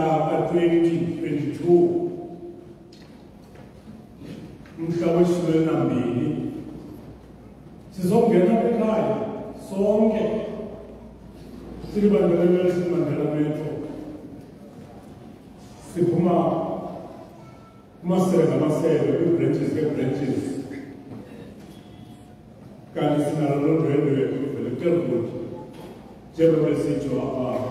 mnyaka ka-2022 mhla weshumi elinambini sizongena ekhaya sonke silibandela nelson mandela metro siphuma kumasebe ngamasebe kwii-branches ngee-branches kanti sinalo londwendwe luvele kutergood njengoba besitsho apha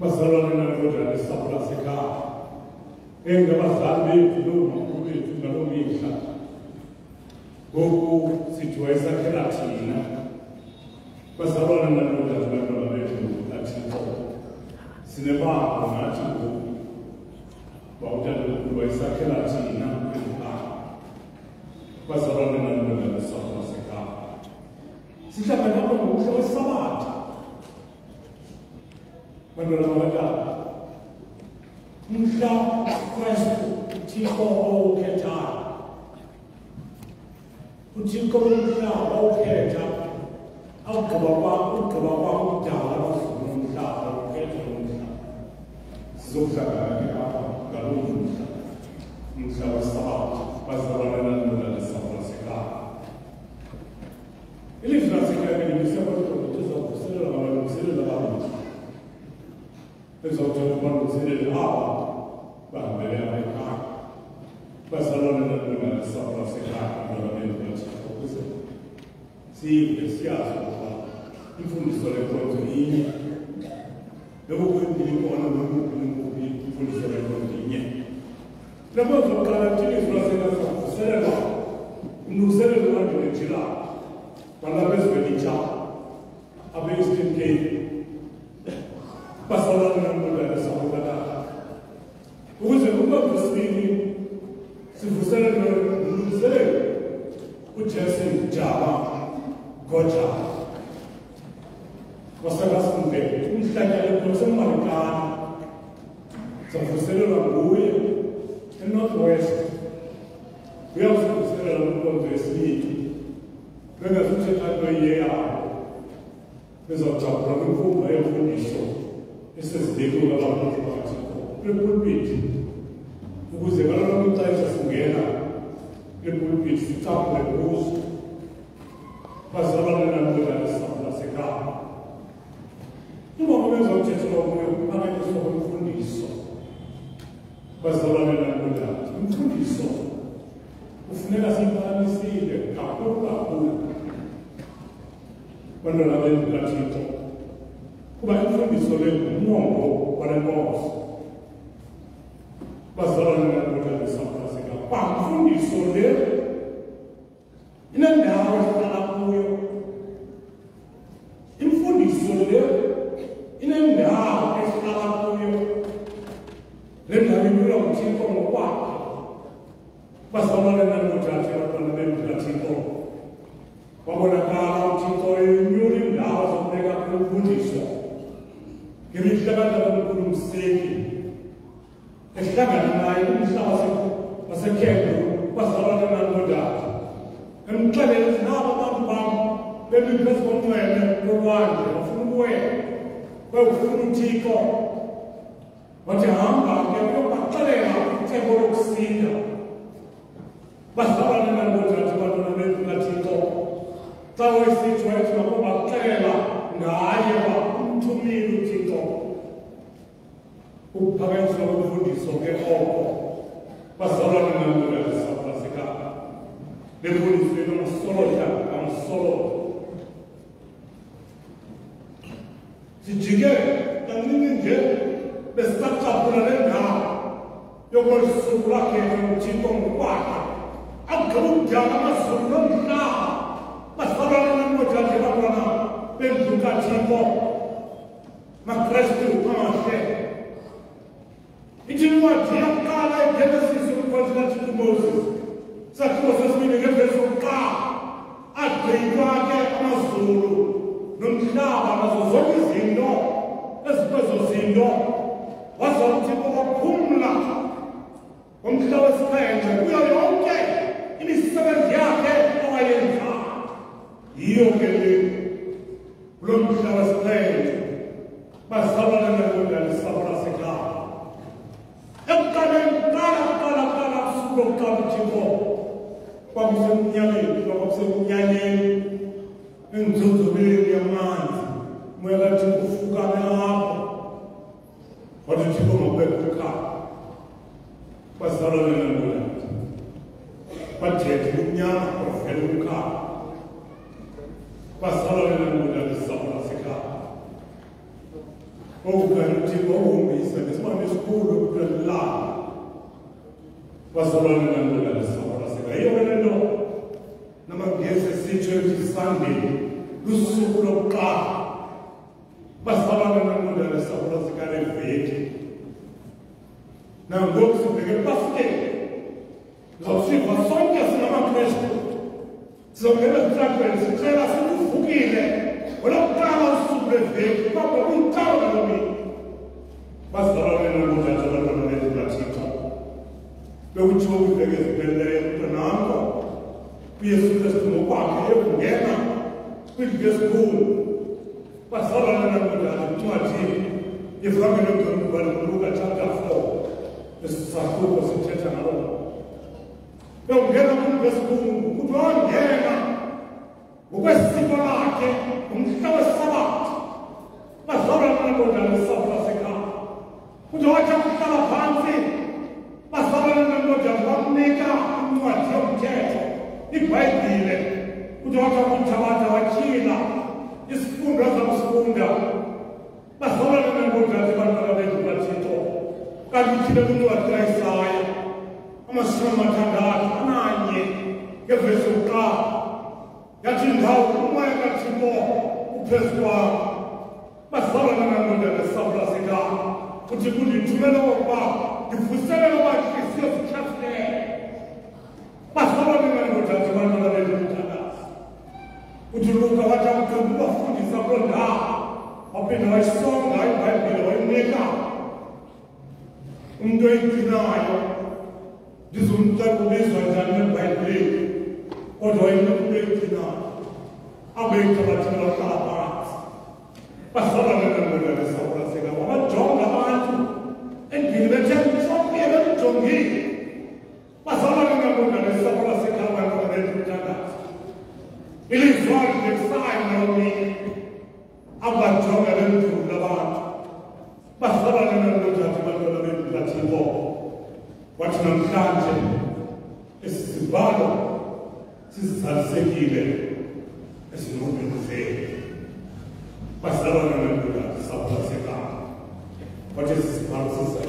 masalwanena lesaphu lasekhaya engabazali bethu noomakhulu bethu ngaloo mihla ngoku sithi wayesakhela thina bazalwana nalokazi bantwana bethu athixo sinebabo nathi ngoku bawutandakhulu wayesakhela thina engubaba bazalwana nalokazi lesaphu lasekhaya sihlangana ngokuhle wesabatha quando eravamo a Gaza. Già questo tipo o che già. Uccico unità o che già. Anche papà, anche papà, un già, un già, un che già, un già. Sopra la chiave, da lui un già. Un già questa parte, questa parola non è una dessa frase qua. E le frasi che abbiamo visto a quanto tutto sono, se la parola, è la parola, risolvono quando si vede ah vabbè veramente ah questa non è la prima è stata la seconda veramente la seconda questa sì che sia solo in fondo sono le proteine dopo quindi di buono non comunque in fondo sono le proteine la cosa che la gente sulla seconda sarà no non serve durante il girato. Quando questo è diciamo avete che basalanga mudala sawubala ukuze uma Christine sivuselele ngumselelo uJesu Jaba Goja wasakasunde umhlanyana lo semarikana savuselelwa nguye você West uyawusivuselela umnkonzo wesibili bengazuthi xa nto iyeyayo bezawujabula kwimfumba yemfundiso Questo è sdegolo dall'altra parte, per pulpiti. Ukuze balanomutaisa singena epulpiti sicabule kuzo. Bazalwane nabona nesabo lasekhaya. Uma kubenza umthetho lokuyo, abaniswa kwemfundiso. Bazalwane nabona imfundiso kufuneka siyiphakamisile kakhulu kakhulu. Bantwana bendlu kaThixo kuba imfundiso le ngumongo wale nkosi bazalwane nantona lesapho lasekhaya kwamfundiso le inendawo ehlala kuyo imfundiso le inendawo ehlala kuyo le ndawo inyula nguthixo ngokwakhe bazalwane को और जहां वाक्य को पता रहेगा चाहे वो लोग सीख बस सवाल नंबर वो जज पर नंबर इतना चीतो तब वो इसी चॉइस को पता रहेगा ना ये बात तुम्ही रुचितो उपभोग स्वरूप फुटी सोगे हो बस सवाल नंबर वो जज सब बसिका देखो इसमें हम सोलो जा हम सोलो 지지게 ngingi nje besisacaphulale ndawo yokwelisuku lakhethe nguthixo ngokwakhe akugqiba ukudyama amazulu nomna basifalwananimojandle bakona bendlukathixo makrestu amahle ithiniwathi yakuqala egenesis umkhonzi kathixo umoses sakhiwo sesibini ngevesi okuqala agqitwa ke amazulu nomhlaba ngazo zonke izinto ezikwezo zinto waza uthixo waphumla ngomhla wesixhenxe kuyo yonke imisebenzi yakhe owayenza yiyo ke le kulo mhla wesixhenxe bazalwana lasekhaya ekuqaleni qala qala qala kusuku lokuqala uthixo kwakusemnyameni kwakusekunyanyeni enzonzobeni yamanzi mwela tikufukana hapo watitipa mabekuka kwazalwa lenanula kwathethe lumnyama kwavela umkhaba kwazalwa lenanula lisapho lasekhaya okukanye uthixo ohombisa nesibane esikhulu ekuthiwa lilanga kwazalwa lenanula lisapho lasekhaya yiyo wena nto namangesi esitsho ethi sunday lusuku lokuqala Passarono nel mondo della saporosa e feci. Non dopo o pasche. Não se só que assim não preste. Se alguém não está com ele, se ela se não fugir, olha o carro sobrevivente, papo, um carro para mim. Mas agora eu não vou fazer nada para mim, para ti, tá? Eu te ouvi que eles perderam o tanto, porque Jesus Cristo não paga, eu não ganho, porque eles curam. bahlangana nakuda nokuncwadi ivuhambe nodoluba noluka chapter 4 esisaqhubo sithetha ngalo bewungena kumntu wesikhungu kuthi wangena ngokwesiko lakhe ngumhla wesabathi bahlangana nakuda nesapho lasekhaya kuthi wathi akuhlala phantsi bahlangana nakuda wamnika incwadi yomthetho ibhayibhile kuthi wathi akuthabatha watyiwa isifundo azakusifunda bahlobane nenkodlazi bantwana bethu kathixo kanti uthile kwincwadi kaisaya amashumi amathandathu ananye ngevesi yokuqala yathi ndawo umoya kathixo uphezu kwam bahlobane nenkodlazi sawula sekam futhi kundithumela okokuba ndivuselele okwa ntliziyo zitshafulele bahlobane nenkodlazi bantwana bethu kutuluka watamkama ubafundisa kulondawo waphinda wayisonga ibhayibhile wayinika umntu oyigcinayo ndizumtakubizwa njani nebhayibhileni kodwa wayinika umntu oyigcinayo abeyiqabathela hlabanzi bahlala ngenambelalesawulaseka wabajonga abantu endlini bethe mhlophe bemjongile bazalwa ngenambelalesawulasekawanaelethandazo ilizwangefana olini abajonga bemdula abantu bahlabane nalojaji bantwana bemdathiko wathi namhlanje esizibalo sizizalisekile ezinqubeni zethu bahlabane nalojaji saphasekana wathi esizibalo sizizalisekile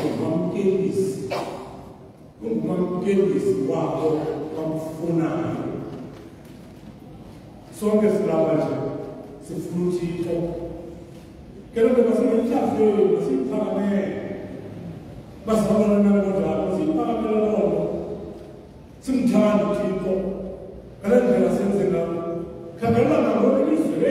ungamkelisi ungamkelisi wakho kamfunayo sonke silapha nje sifuna uthixo kelonto basingenhlafeni basiyiphakamele basihambelana kodwa siyiphakamele lolo simthanda uthixo ngale ndlela senze ngabo khangelela nangoko ilizwe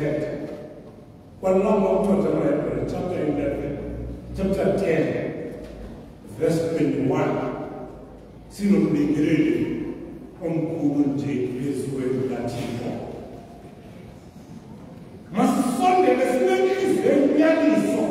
10. Walimu mtu chapter 11, chapter 10, verse 21. Sinobingelele omkhulu nje ezweni lathina. Masisondele sibe izwe nyaliso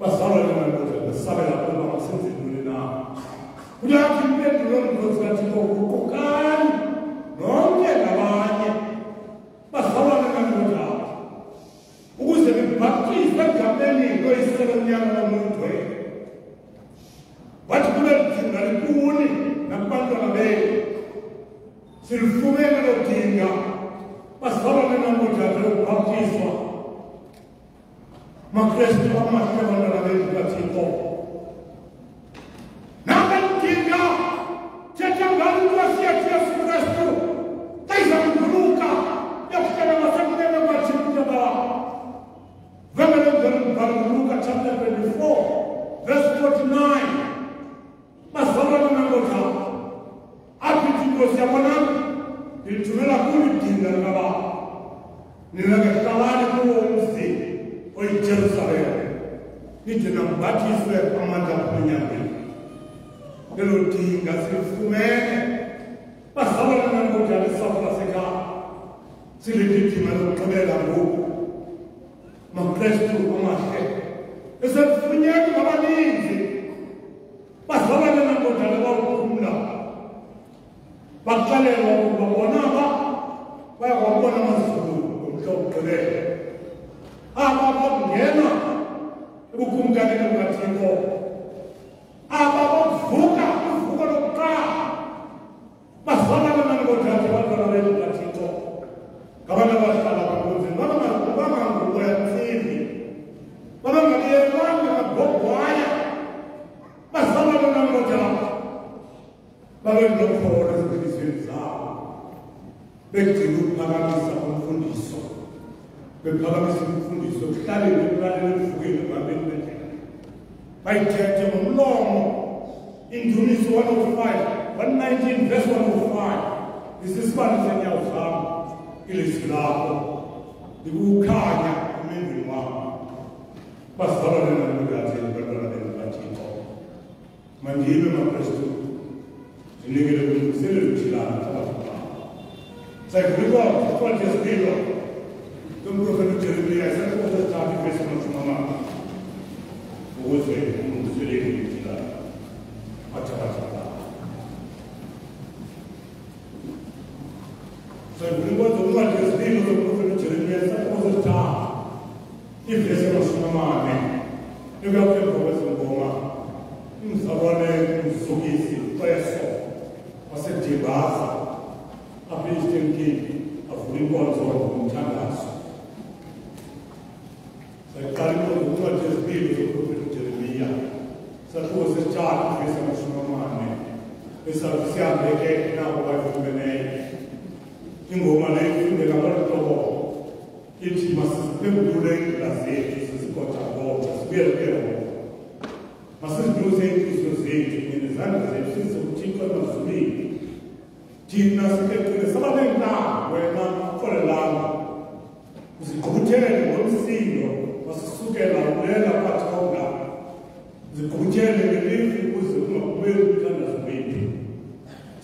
basarayla böyle sabela bulmama sözü nuna. Kulakin ve durum kuzgatı okuka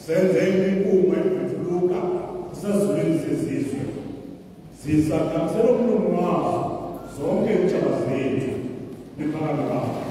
senze imiphuma evutuluka sezulwini sezizwe zisakamisela umlungu wazo zonke intshaba zethu. Liphakame kahle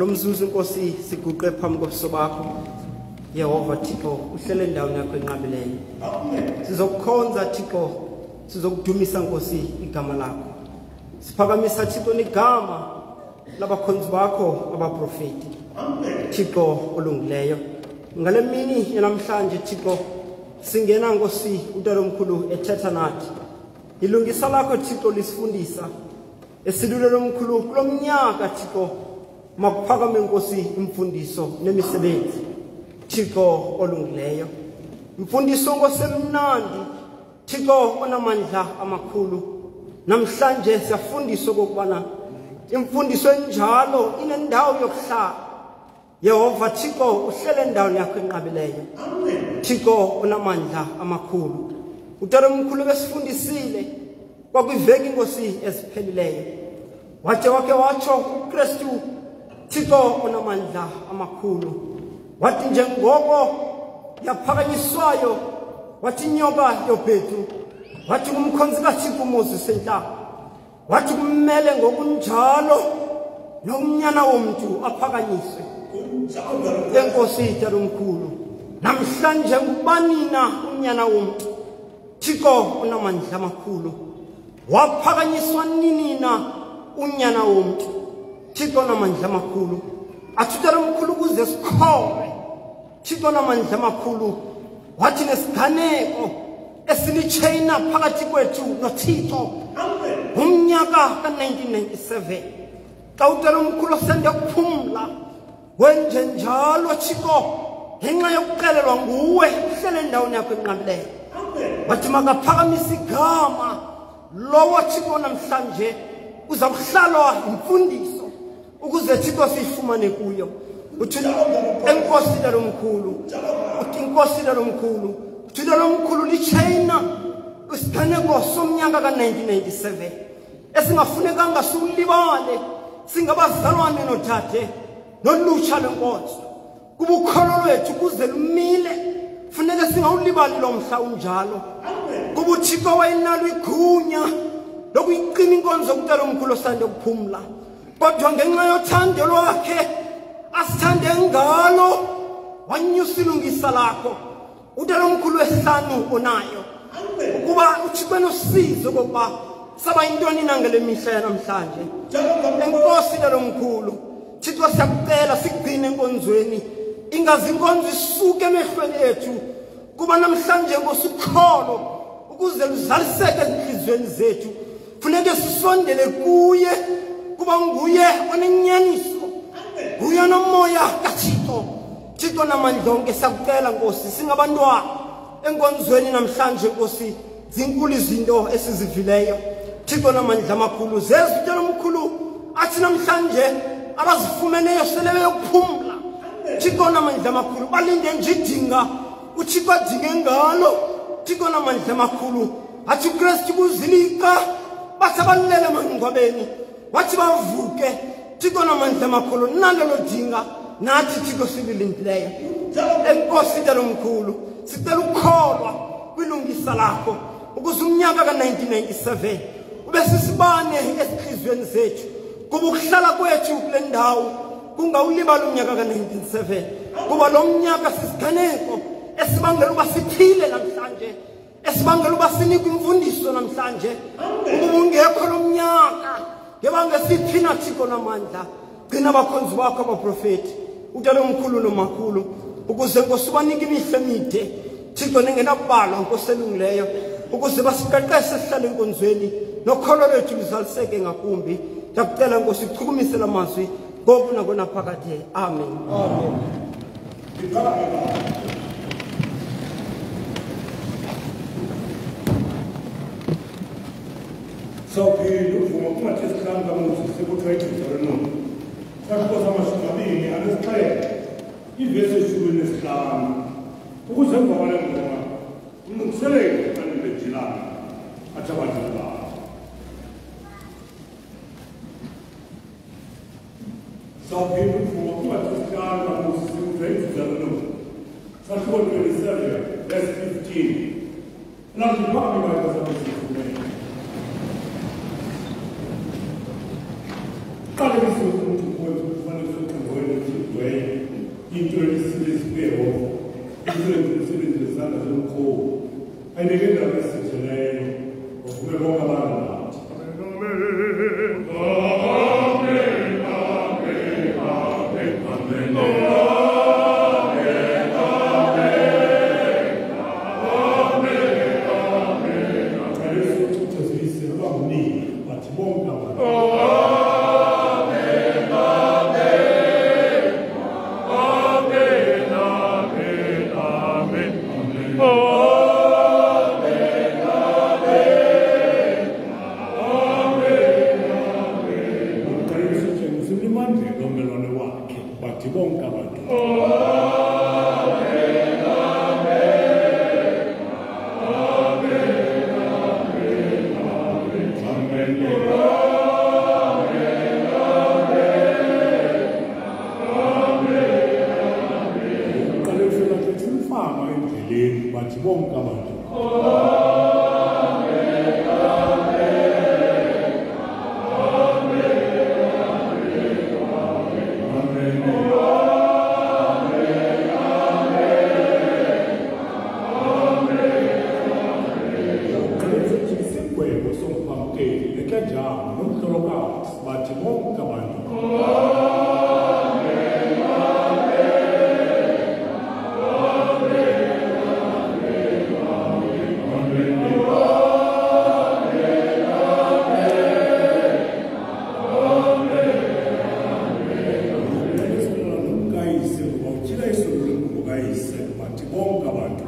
ngalomzuzu Nkosi siguqe phambi kobuso bakho Yehova Thixo uhlele endaweni yakho enqabileyo. Sizokukhonza Thixo sizokudumisa Nkosi igama lakho. Siphakamisa Thixo negama labakhonzi bakho abaprofeti Thixo olungileyo. Ngale mini yanamhlanje Thixo singena Nkosi utalo omkhulu ethetha nathi ilungisa lakho Thixo lisifundisa. Esilulelo omkhulu kulomnyaka Thixo makuphakame Nkosi imfundiso nemisebenzi. Thixo olungileyo. Imfundiso ngosemnandi. Thixo onamandla amakhulu. Namhlanje siyafundiswa kokubana imfundiso enjalo inendawo yokuhlala. Yehova Thixo uhlele endaweni yakho enqabileyo. Thixo onamandla amakhulu. Utata omkhulu besifundisile kwakwiveki inkosi eziphelileyo wathi wake watsho uKristu Thixo onamandla amakhulu. Wathi njengoko yaphakanyiswayo wathi inyoka yobhethu wathi kumkhonzi kaThixo uMoses enhlaba wathi kumele ngokunjalo nomnyana womuntu aphakanyiswe. Enkosi itata omkhulu namhlanje kubanina unyana womuntu Thixo unamandla amakhulu waphakanyiswa ninina unyana womuntu Thixo unamandla amakhulu. Athutela omkhulu kuze sikholwe Thixo unamandla amakhulu. Wathi nesiganeko esilitshayina phakathi kwethu noThixo umnyaka ka1997 xa utela omkhulu sende kuphumla wenje njalo Thixo ngenxa yokuqelelwa nguwe uhlele endaweni yakho enqabileyo. Wathi makaphakamisa igama lowo Thixo namhlanje uza kuhlalwa imfundiso ukuze Thixo siyifumane kuyo. Uthi enkosi lomkhulu uthi inkosi lomkhulu uthi lomkhulu lichina. Isiganeko somnyaka ka1997 esingafunekanga siwulibale singabazalwane nothathe nolutsha lwenkonzo kubukholo lwethu kuze lumile. Funeke singawulibali lo mhla unjalo. Kuba uthixo wayenalo igunya lokuyicima inkonzo kutala omkhulu osande kuphumla. Kodwa ngenxa yothando lwakhe asithande ngalo wanyusa ilungisa lakho utala omkhulu wesihlanu onayo ukuba uthixo enosizo kokuba saba yintoni na ngale mihla yanamhlanje enkosi lelo mkhulu thixo siyakucela sikugcine enkonzweni ingazi inkonzo isuke emehlweni ethu kuba namhlanje ngosikholo ukuze luzaliseke ezinhliziyweni zethu funeke sisondele kuye kuba nguye onenyaniso. Nguye nomoya kathixo. Thixo namandla onke siyakucela nkosi singabantwana. Enkonzweni namhlanje Nkosi zinkulu izinto esizivileyo. Thixo namandla amakhulu zezitho lomkhulu athi namhlanje abazifumeneyo sele beyokuphumla Thixo namandla amakhulu balinde nje idinga uThixo adinge ngalo. Thixo namandla amakhulu athi uKristu kuzilika bathi balele emangcwabeni wathi bavuke Thixo namandla amakhulu nalelo dinga nathi Thixo sibilindileyo enkosi lomkhulu sicela ukukholwa kwilungisa lakho ukuze umnyaka ka1997 ube sisibane esihlizweni zethu kuba ukuhlala kwethu kule ndawo kungawulibala umnyaka ka1997 kuba lo mnyaka sisiganeko esibangela uba siphile namhlanje esibangela uba sinikwe imfundiso namhlanje ukuba ungekho lo mnyaka ngebanga sithina thixo namandla gcina abakhonzi bakho abaprofethi utalo omkhulu nomakhulu ukuze nkosi ubanike imihle emide thixo nengenakubalwa nkosi elungileyo ukuze basiqeqeshe sihlale enkonzweni nokholo lwethu luzaliseke ngakumbi. Ndiyakucela nkosi uchukumise la mazwi ngoku nakonaphakade amen. sau pe lucru, cum acest clan va mulți, se pot trăi sau nu. Dar cosa mașina bine, ales ca e. Investe și un islam. Cum să vă valem urmă? Nu înțeleg că nu pe gilan. Acea va întâmpla. Da. Sau pe lucru, cum acest clan va mulți, se pot trăi sau nu. S-a făcut organizarea, S15. N-am mai văzut pe O soltando quando, quando soltando o tipo é, introduzido esse peão, introduzido esse ano de um corpo. Aí ninguém dava esse dinheiro, o que é bom lá, não. wonka bantu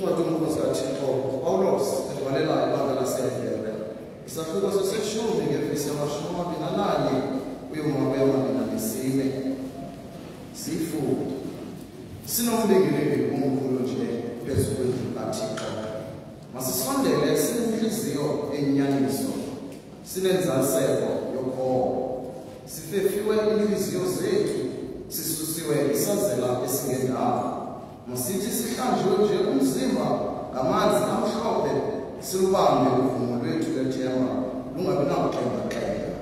incwadi yomkhosi kathixo upawulos evalela ibanga laseherera isahluko seseshumi ngevesi yamashumi amabini ananye uyomaba yamabini anesine siyifunde sinombingeleli omkhulu nje phezu kwendlu kathixo masisondele sinentliziyo enyaniso sinenzaseko yokholo sifefiwe iintliziyo zethu sisusiwe isazela esingendawo masithi sihlanjwe nje umzimba ngamanzi amhlophe silubambe uvumo lwethu lethemba lungabi nakuxengaxenga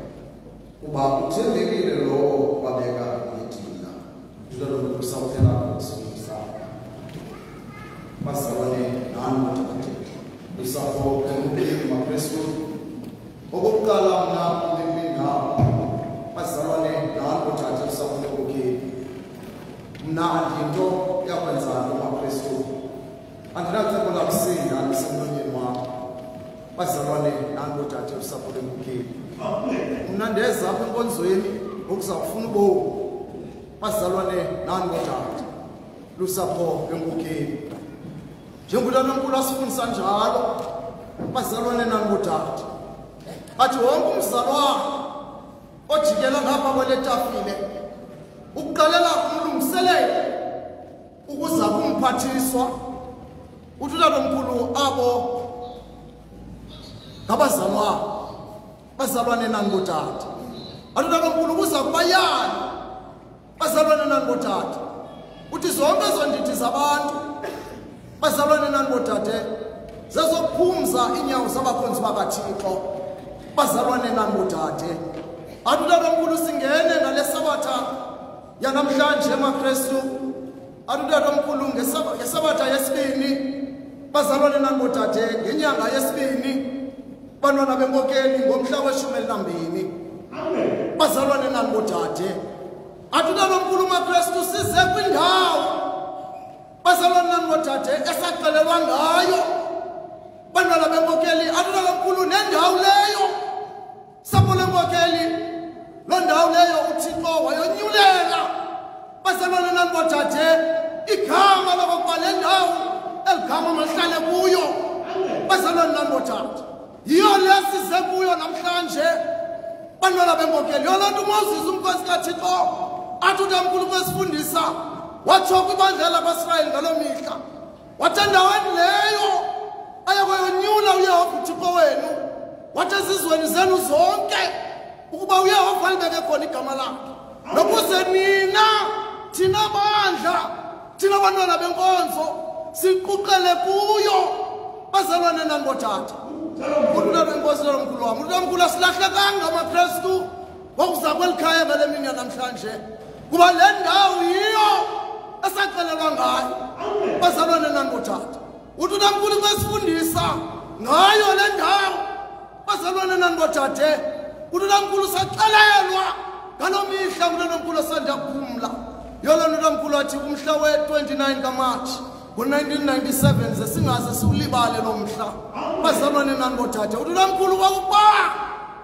kuba uthembekile lowo wabeka idina ndilolonto lusawuphela kusifundisa bazalwane nani bathathe lusapho emupeli makristu okokuqala mna ulimina bazalwane nani bathathe lusapho lekokeli mna andinto yakwenza nomakristu andinacebo lakusinda ndisemlonyeni wam bazalwane nani bathathe lusapho lenkokeli mna ndeza apha enkonzweni ngokuza kufuna ubomi bazalwane nani bathathe lusapho lenkokeli njengutanonkulu asifundisa njalo bazalwane nani bathathe athi wonke umzalwane ojikela ngapha kwele tafile ukuqalela kumlungiselele ukuza kumphathiswa uthi utatomkhulu abo ngabazalwane bazalwane nani botata athi utatomkhulu kuza kubayani bazalwane nani botata uthi zonke ezo ndidi zabantu bazalwane nani botate zezokuphumza iinyawo zabakhonzi bakathixo bazalwane nani botate athi utatomkhulu singene ngale sabatha yanamhlanje emakrestu athi utatomkhulu ngesaba- ngesabatha yesibini bazalwane nani botate ngenyanga yesibini bantwana benkokeli ngomhla weshumi elinambini bazalwane nani botate athi utatomkhulu umakrestu size kwindawo bazalwane nani botate esaxelelwa ngayo. Bantwana benkokeli athi utatomkhulu nendawo leyo. Sapho lenkokeli loo ndawo leyo uthixo wayonyulela. Bazalwane nani botate igama lokokuba le ndawo eli gama mahlale kuyo. Bazalwane nani botate yiyo le size kuyo namhlanje. Bantwana benkokeli yoloo nto umoses umkhosi kathixo athi utamkhulu kwesifundisa watsho kwibandla lakwaisrayeli ngaloo mihla. Wathi endaweni leyo ayakwayonyula uyehova uthixo wenu. Wathi ezizweni zenu zonke ukuba uyehova libeke khona igama lakhe. Nokuze nina thina bandla thina bantwana benkonzo siquqele kuyo. Bazalwane nani botata untwana enkosi lomkhulu wam untwana mkhulu asilahlekanga amakrestu wakuza kweli khaya ngale mini yanamhlanje kuba le ndawo yiyo esaxelelwa ngayo. Bazalwane nani botata uthi utamkhulu kwesifundisa ngayo le ndawo. Bazalwane nani botate uthi utamkhulu saxelelwa ngaloo mihla kulenomkhulu osanda kuphumla. Yolona utamkhulu athi umhla we-29 kamatshi ngo-1997 ze singaze siwulibale lo mhla bazalwane nani botate uthi utamkhulu kwakuba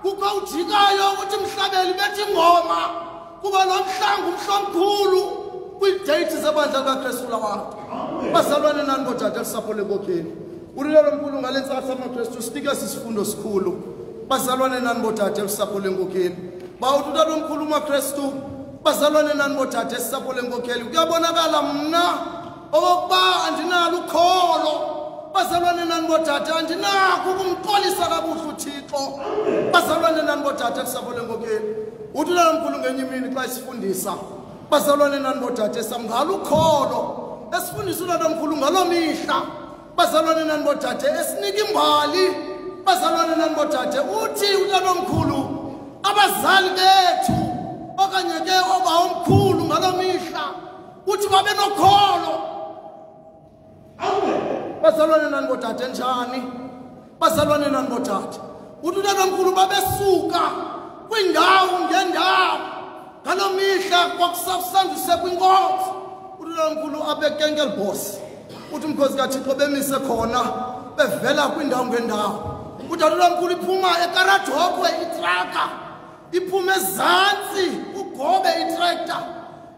kukho ujikayo uthi mhlabeli bethi ingoma kuba lo mhla ngumhla omkhulu kwiideyithi zebandla likakrestu labantu. Bazalwane nani botate lusapho lenkokheli. Ulilelo mkhulu ngale ntsatsa amakrestu sinike sisifundo sikhulu. Bazalwane nani botate lusapho lenkokheli. Bawuthi utatomkhulu umakrestu. Bazalwane nani botate sisapho lenkokheli? Kuyabonakala mna okokuba andinalo ukholo. Bazalwane nani botate andinako ukumxolisa kakuhle uthixo. Bazalwane nani botate lusapho lenkokheli? Uthi utatomkhulu ngenye imini xa isifundisa bazalwane nani botate samngalo ukholo esifundisa utatomkhulu ngaloo mihla. Bazalwane nani botate esinika imbali. Bazalwane nani botate uthi utatomkhulu abazali bethu okanye ke obawomkhulu ngaloo mihla uthi babe nokholo. Bazalwane nani botate njani? Bazalwane nani botate uthi utatomkhulu babesuka kwiindawo ngeendawo ngaloo mihla kwakusasanduse kwinkonzo uthi utatomkhulu apha ekenkelbos uthi umkhosi kathixo bemise khona bevela kwiindawo ngeendawo utatomkhulu iphuma ekaradokwe itraka. Iphume ezantsi ugobe itrekta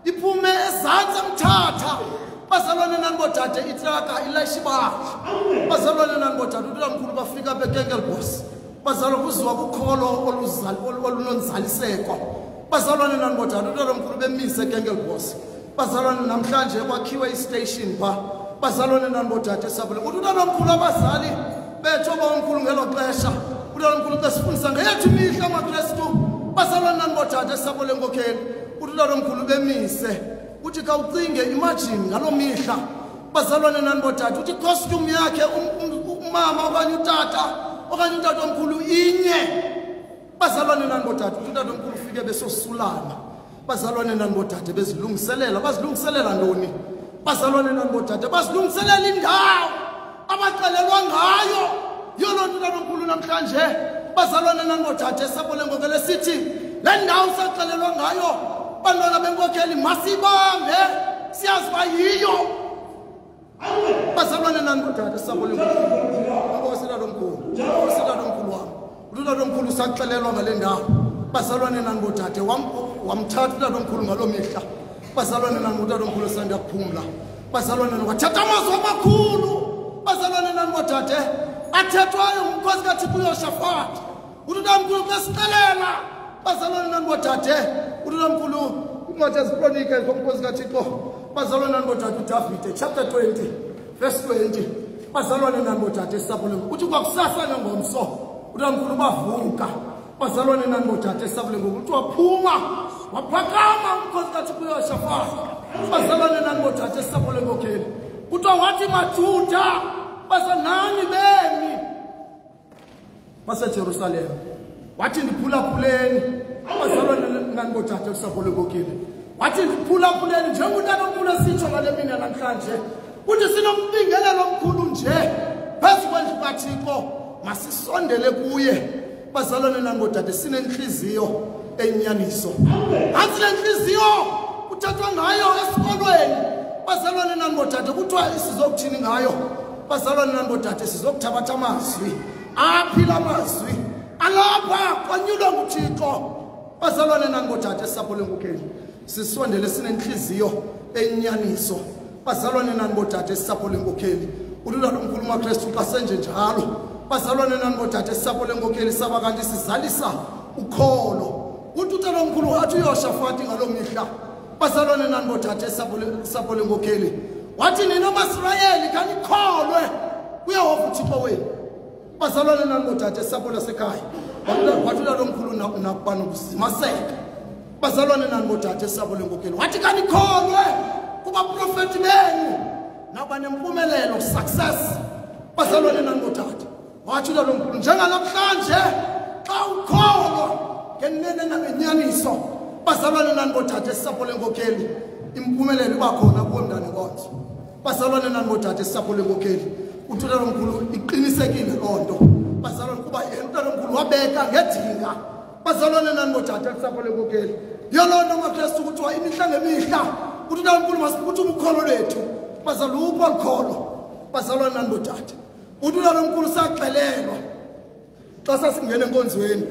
iphume ezantsi emthatha bazalwane nani botate itraka ilayisha ibandla bazalwane nani botate utatomkhulu bafika apha ekenkelbos bazalwa kuziwa kukholo oluzal- olu- olunonzaliseko bazalwane nani botate utatomkhulu bemise ekenkelbos bazalwane namhlanje kwakhiwe istation pha. Bazalwane nani bodade sabule. Kuthi utanomkhulu abazali bethu abawomkhulu ngelo xesha. Utanomkhulu xa sifundisa ngeyethu imihla makrestu bazalwane nani bodade sabule nkokheli kuthi utanomkhulu bemise. Uthi khawucinge imajini ngaloo mihla. Bazalwane nani bodade uthi costume yakhe um- um- umama okanye utata okanye utata omkhulu inye. Bazalwane nani bodade uthi utata omkhulu ufike besosulana. Bazalwane nani bodade bezilungiselela bazilungiselela ntoni? Bazalwane nani bodade bazilungiselela indawo abaxelelwa ngayo. Yiyo loo nto utata omkhulu namhlanje. bazalwana nangothatha esabule ngokele sithi le ndawo saxelelwa ngayo bantwana benkokheli masibambe siyazi uba yiyo. Bazalwana nangothatha esabule ngokeleabosilaalomkhulu usilaalomkhulu wam utatomkhulu usaxelelwa ngale ndawo. Bazalwane nangothathe wamthatha utatomkhulu ngaloo mihla. Bazalwane nangutatomkhulu sandaphumla. Bazalwane wathatha amazwi amakhulu. Bazalwane nangothathe athethwayo ngumkhosi kathixo uyoshafati uthi utamkhulu besixelela bazalwane nani bodade uthi utamkhulu incwadi ezikronike zomkhosi kathixo. Bazalwane nani bodade udavide chapter 20 verse 20 bazalwane nani bodade esisapho lengoku uthi kwakusasa nengomso utamkhulu bavuka. Bazalwane nani bodade esisapho lengoku uthi waphuma waphakama umkhosi kathixo uyoshafati bazalwane nani bodade esisapho lenkokheli kuthiwa wathi majuda basanani bemi? Basejerusalema wathi ndiphulaphuleni bazalwane nani bodade usapho lenkokheli wathi ndiphulaphuleni njengutatomkhulu esitsho ngale mina namhlanje. Uthi sinombingelelo omkhulu nje phezu kwendlu kathixo. Masisondele kuye. Bazalwane nani bodade sinentliziyo enyaniso nantsi le ntliziyo kuthethwa ngayo esikolweni. Bazalwane nani bodade kuthiwa sizokuthini ngayo? Bazalwane nani bodade sizokuthabatha amazwi. Aphila amazwi. Alapha kwanyulwa nguthixo. Bazalwane nani bodade esapho lenkokheli sisondele sinentliziyo enyaniso. Bazalwane nani bodade esapho lenkokheli ulula lomkhulu umakrestu xa senje njalo. Bazalwane nani bodade esapho lenkokheli saba kanti sizalisa ukholo. Uthi utelomkhulu wathi uyoshafati ngaloo mihla bazalwane nani bodade esapho le- esapho lenkokheli wathi nina masirayeli khanikholwe kuyehova uthixo wenu. Bazalwane nani bodade esapho lasekhaya. Wathula lo mkhulu nakuba nokuzimaseka bazalwane nani bodade esapho lenkokheli wathi kanikholwe kubaprofethi benu. Nakuba nempumelelo success. Bazalwane nani bodade wathula lo mkhulu njenganamhlanje xa ukholwa ngenene nangenyaniso bazalwane nani bodade esapho lenkokheli impumelelo iba khona kuwo mntane konzo bazalwane nani bodade esapho lenkokheli uthula lomkhulu iqinisekile loo nto. Bazalwane kuba yena umntana omkhulu wabeka ngedinga. Bazalwane nani bodade esapho lenkokheli yiyo loo nto makrestu kuthiwa imihla ngemihla uthi umntana omkhulu masikuthuma ukholo lwethu bazalupho lukholo bazalwane nani bodade uthi umntana omkhulu saxelelwa xa sasingena enkonzweni.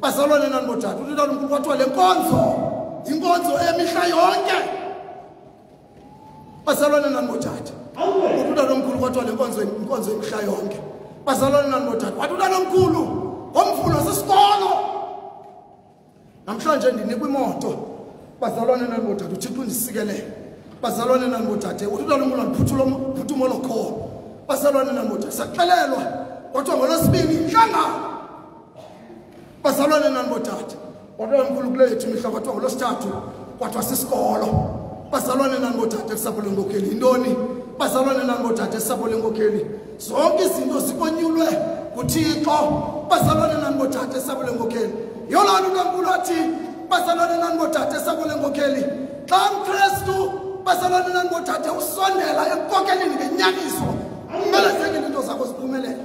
Bazalwane nani bodade uthi umntana omkhulu kwathiwa le nkonzo yinkonzo eyemihla yonke. Bazalwane nani bodade uthi umntana omkhulu kwathiwa le nkonzo inkonzo yemihla yonke. Bazalwane nani bodade wathi umntana omkhulu ngomvulo sesikolo namhlanje ndinikwa imoto. Bazalwane nani bodade uthixo undisikelele bazalwane nani bodade uthi umntana omkhulu andiphuthuma lokholo bazalwane nani bodade saxelelwa kwathiwa ngolwesibini inhlangano bazalwane nani bodade kwathiwa mkhulu kule yethu imihla kwathiwa ngolwesithathu kwathiwa sisikolo. Bazalwane nani bodade kusapho lenkokheli. Yintoni? Bazalwane nani bodade esapho lenkokheli. Zonke izinto zikonyulwe nguthixo. Bazalwane nani bodade esapho lenkokheli. Yiyo loo nto unkulunkulu athi bazalwane nani bodade esapho lenkokheli. Xa mkrestu bazalwane nani bodade usondela enkokelini ngenyaniso. Umelezekile into zakho ziphumelele.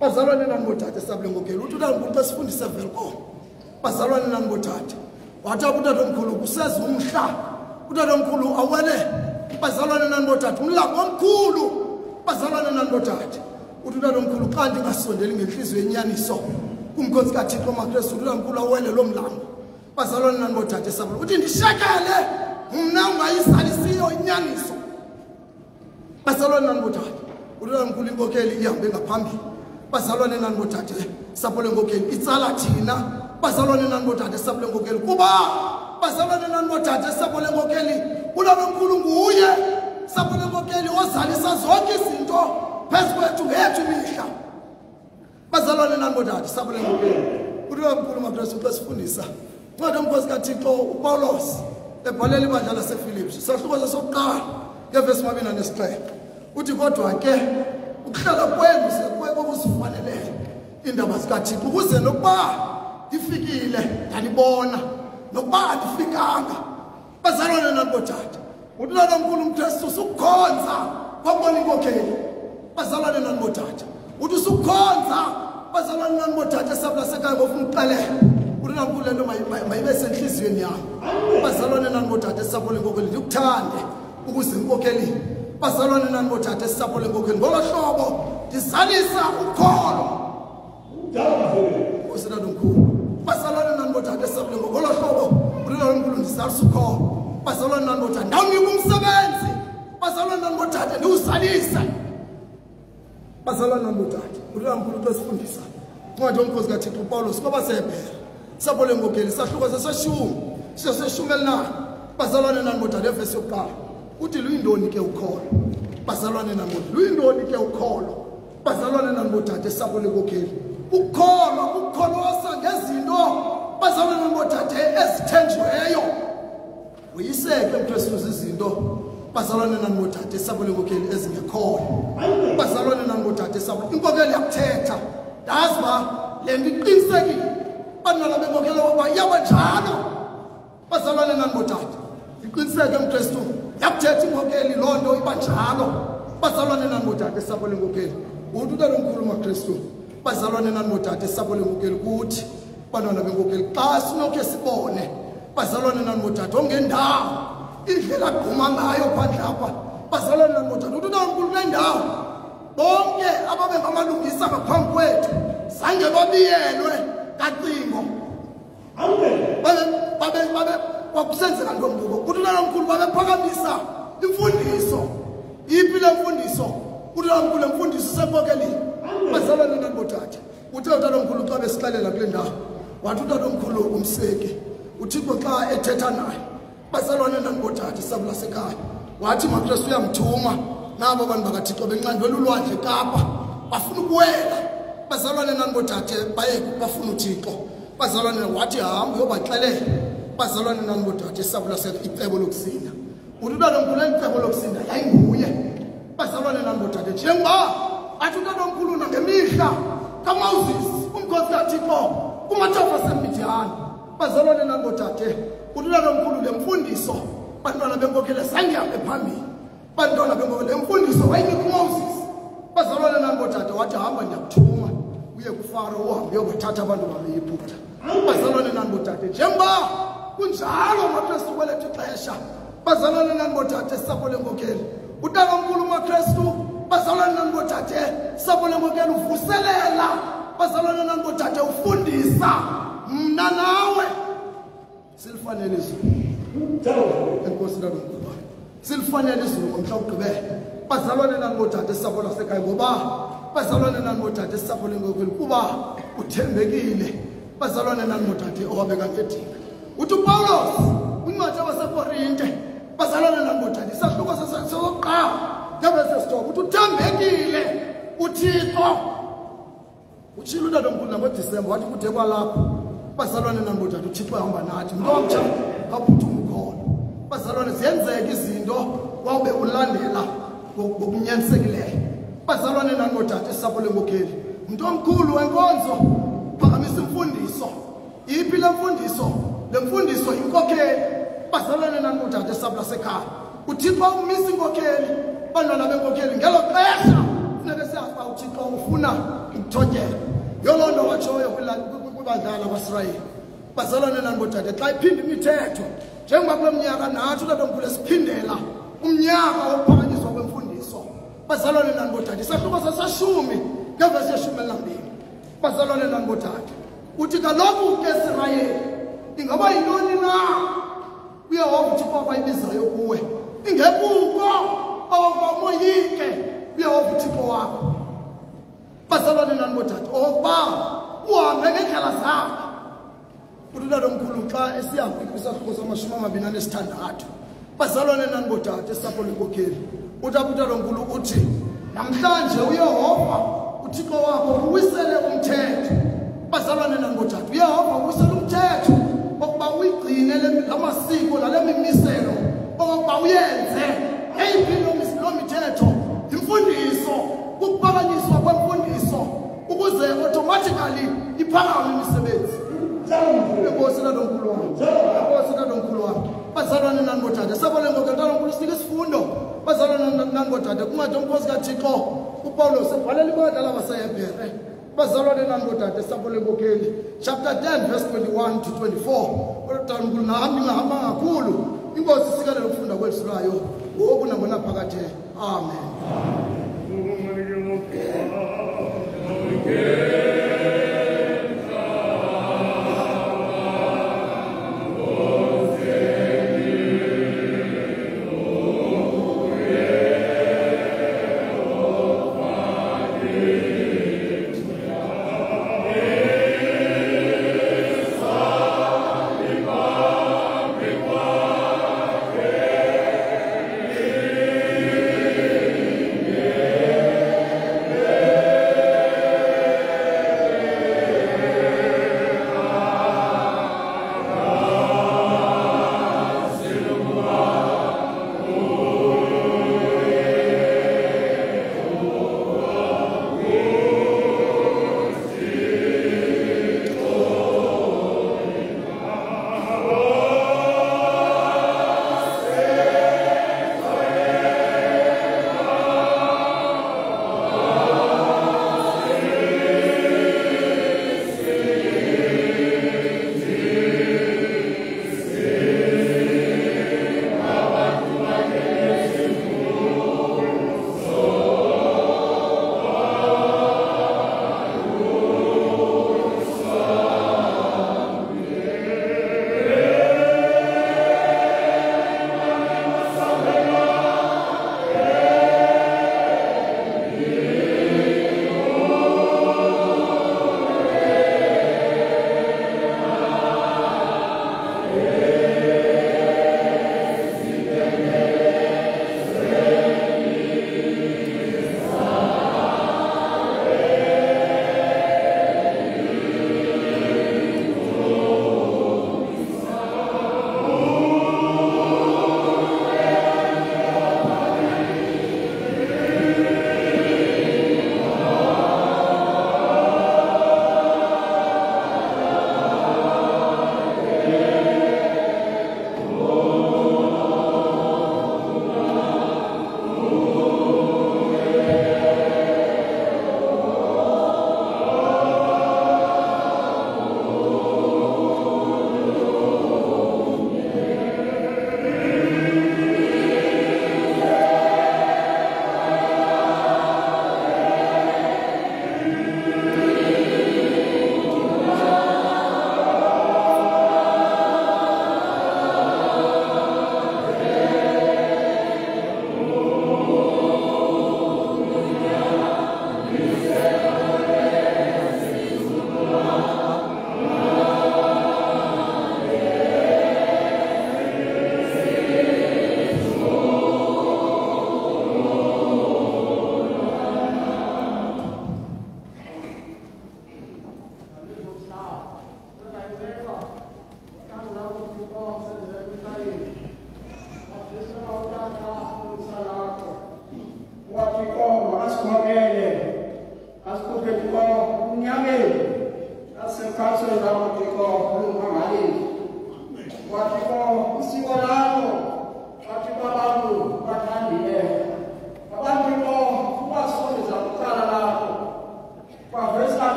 Bazalwane nani bodade esapho lenkokheli. Uthi utankulu xa sifundise velkom bazalwane nani bodade wathi apho utatomkhulu kuseza umhla utatomkhulu awele. Bazalwane nani bodade umlambo omkhulu. Bazalwane nani bodade uthi utatomkhulu xa ndingasondeli ngentliziyo yenyaniso kumkhosi kathixo makrestu uthi utamkhulu awele loo mlambo bazalwane nani bodade esapho uthi ndishekele mna ungayisalisiyo inyaniso. Bazalwane nani bodade ulula mkhulu inkokheli ihambe ngaphambili. Bazalwane nani bodade sapho lenkokheli itsala thina. Bazalwane nani bodade sapho lenkokheli kuba bazalwane nani bodade sapho lenkokeli ulalo mkhulu nguye sapho lenkokeli ozalisa zonke izinto phezu kwethu ngethu imihla. Bazalwane nani bodade sapho lenkokeli ulalo mkhulu makrestu xa sifundisa ncwadi omkhosi kathixo upawulos ebhalela ibandla lasefilipi sahluko sokuqala ngevesi mabini anesixhenxe. Uthi kodwa ke ukuhlala kwenu sekuzifanelele iindaba zikathixo ukuze nokuba ndifikile ndalibona nokuba andifikanga bazalwane nani bodade uthi lona mkhulu umkristu sukukhonza kwabona inkokheli bazalwane nani bodade uthi sukukhonza bazalwane nani bodade esabulasekhaya ngofuna ukuxelela uthi namkhulu le nto mayi- mayibe sentliziyweni yam bazalwane nani bodade esapho lenkokheli ndikuthande ukuze inkokheli bazalwane nani bodade esapho lenkokheli ngolo hlobo ndizalisa ukholo. Ositata omkhulu bazalwane nandibotata esabule ngolo hlobo ngulelo nkulu ndisalusukhono bazalwa nandibotata ndawunika umsebenzi bazalwa nandibotata ndiwusalise. Bazalwa nandibotata ngulelo nkulu xa sifundisa incwadi yomkhosi kathixo upawulos kwaba sehebhere sapho lengokeli sahluko seseshumi seseshumi elinani bazalwane nandibotata evesi yokuqala uthi luyintoni ke ukholo. Bazalwane nandibotata luyintoni ke ukholo. Bazalwane nandibotata esapho lengokeli ukholo ukholosa ngezinto. Bazalwane nani bodade ezithenjiweyo uyiseke mkristu zizinto bazalwane nani bodade sapho lenkokheli ezingekhoyo bazalwane nani bodade sapho inkokeli yakuthetha. Ndazi uba le nto iqinisekile bantwana benkokheli oba iyaba njalo. Bazalwane nani bodade iqiniseke mkristu yakuthetha inkokeli loo nto iba njalo. Bazalwane nani bodade sapho lenkokheli uthi utata omkhulu makristu bazalwane nani bodade sapho lenkokheli kuthi bantwana benkokeli xa sinokhe sibone bazalwane nanotata ongendawo indlela agquma ngayo phandle apha. Bazalwane nanotata uthi utamkhulu nendawo bonke ababengamalungisa ngaphambi kwethu zange babiyelwe kacingo. Kwakusenzeka ntombuko kuthi utatamkhulu babephakamisa imfundiso. Iphi le mfundiso? Utatamkhulu le mfundiso usekhokelile bazalwane nanotata uthe utatomkhulu xa besixelela kule ndawo wathi utatomkhulu umseki. Uthixo xa ethetha naye bazalwane nani bodade isabo lasekhaya. Wathi makrestu uyamthuma nabo bantu bakathixo benxandwela ulwandle kapa bafuna ukuwela. Bazalwane nani bodade baye bafuna uthixo. Bazalwane wathi hamba uyobaxelela. Bazalwane nani bodade isabo icebo lokusinda. Uthi utatomkhulu eli cebo lokusinda yayinguye. Bazalwane nani bodade njengoba athi utatomkhulu nangemihla kamawuzisi umkhosi kathixo kumathafa semidyani bazalwane nani bodade uthi utatomkhulu le mfundiso bantwana benkokhele zangihambe phambili. Bantwana benkokhele le mfundiso wayinika umawuzisi bazalwane nani bodade wathi hamba ndiyakuthuma uye kufaro uhambe uyobathatha abantu babeyiphutha bazalwane nani bodade njengoba kunjalo makrestu kwelethu ixesha. Bazalwane nani bodade sapho lenkokheli utatomkhulu makrestu bazalwane nani bodade sapho lenkokheli uvuselela. Bazalwane nani bodade ufundisa. Mna nawe. Silifanele izulu. Enkosi tatomkhulu wam silifanele izulu ngomhla wokugqibela. Bazalwane nani bodade esapho lasekhaya ngoba? Bazalwane nani bodade esapho lenkokheli kuba? Uthembekile. Bazalwane nani bodade owabeka ngedinga uthi upawulos kwincwadi yabasekorinte bazalwane nani bodade isahluko sokuqala ngevesesitoba uthi uthembekile. Uthixo utshilo utatomkhulu nangodisemba wathi kude kwalapho bazalwane nani bodade uthixo ehamba nathi. Mntu omtsha kaphutha umkhono bazalwane ziyenzeka izinto wawube ulandela ngokunyanisekileyo bazalwane nani bodade esapho lenkokheli mntu omkhulu wenkonzo phakamisa imfundiso. Yiphi le mfundiso? Le mfundiso yinkokheli. Bazalwane nani bodade esapho lasekhaya uthixo umisa inkokheli bantwana benkokheli ngelo xesha funeke siyazi uba uthixo ufuna ukuthotyela yoloo nto watshoyo kwibandlala kwasirayeli bazalwane nani bodade? Xa iphinda imithetho njengoba kule mnyaka nathi utatomkhulu esiphindela umnyaka wokuphakanyiswa kwemfundiso. Bazalwane nani bodade? Isahluko seseshumi ngevesi yeshumi elinambini bazalwane nani bodade? Uthi kaloku ke isirayeli ingaba yintoni na? Uyehova uthixo abayibizayo kuwe ingekuko okokuba umoyike uyehova uthixo wakho. Bazalwane nani bodade okokuba uhambe ngeendlela zakhe uthi utatomkhulu xa esiyaphi kwisahluko samashumi amabini anesithandathu bazalwane nani bodade esapho lenkokheli? Uthi apho utatomkhulu uthi namhlanje uyehova uthixo wakho uwisele umthetho. Bazalwane nani bodade uyehova uwisele umthetho okuba uyigcine le- la masiko nale mimiselo okokuba uyenze eyiphi loo mis- loo mithetho. imfundiso ukuphakanyiswa kwemfundiso ukuze automatically iphakame imisebenzi. Enkosi nandomkhulu wam enkosi nandomkhulu wam bazalwane nanibodade sabone ngoku ntandomkhulu sinika isifundo. Bazalwane nanibodade kuncwadi omkhosi kathixo upawulos ebhalela ibandla labasehebhere eh, bazalwane nanibodade sabone nkokeli chapter 10 verse 21 to 24 tandomkhulu nahambi ngahamba kakhulu inkosi sikelele ukufunda kwelisilwayo ngoku nangona phakathe amen. wathixo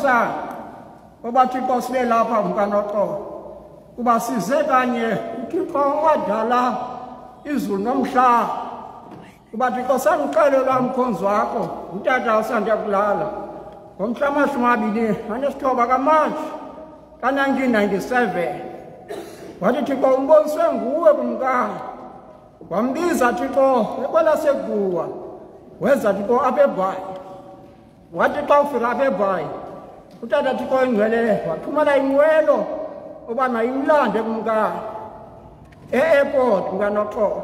sinethamsanqa oba thixo sibe lapha mkanoxolo kuba size kanye uthixo owadala izulu nomhlaba kuba thixo sandixelelwa mkhonzi wakho utata osanda kulala. Ngomhla amashumi abini anesithoba kamatshi ka-1997 wathi thixo umboniswe nguwe kumkani. Wambiza thixo ekwelaseguwa wenza thixo apha ebhayi wathi xa ufika apha ebhayi utata thixo ingcwele wathumela inqwelo uba mayimlande kumkani e-airport mkanoxolo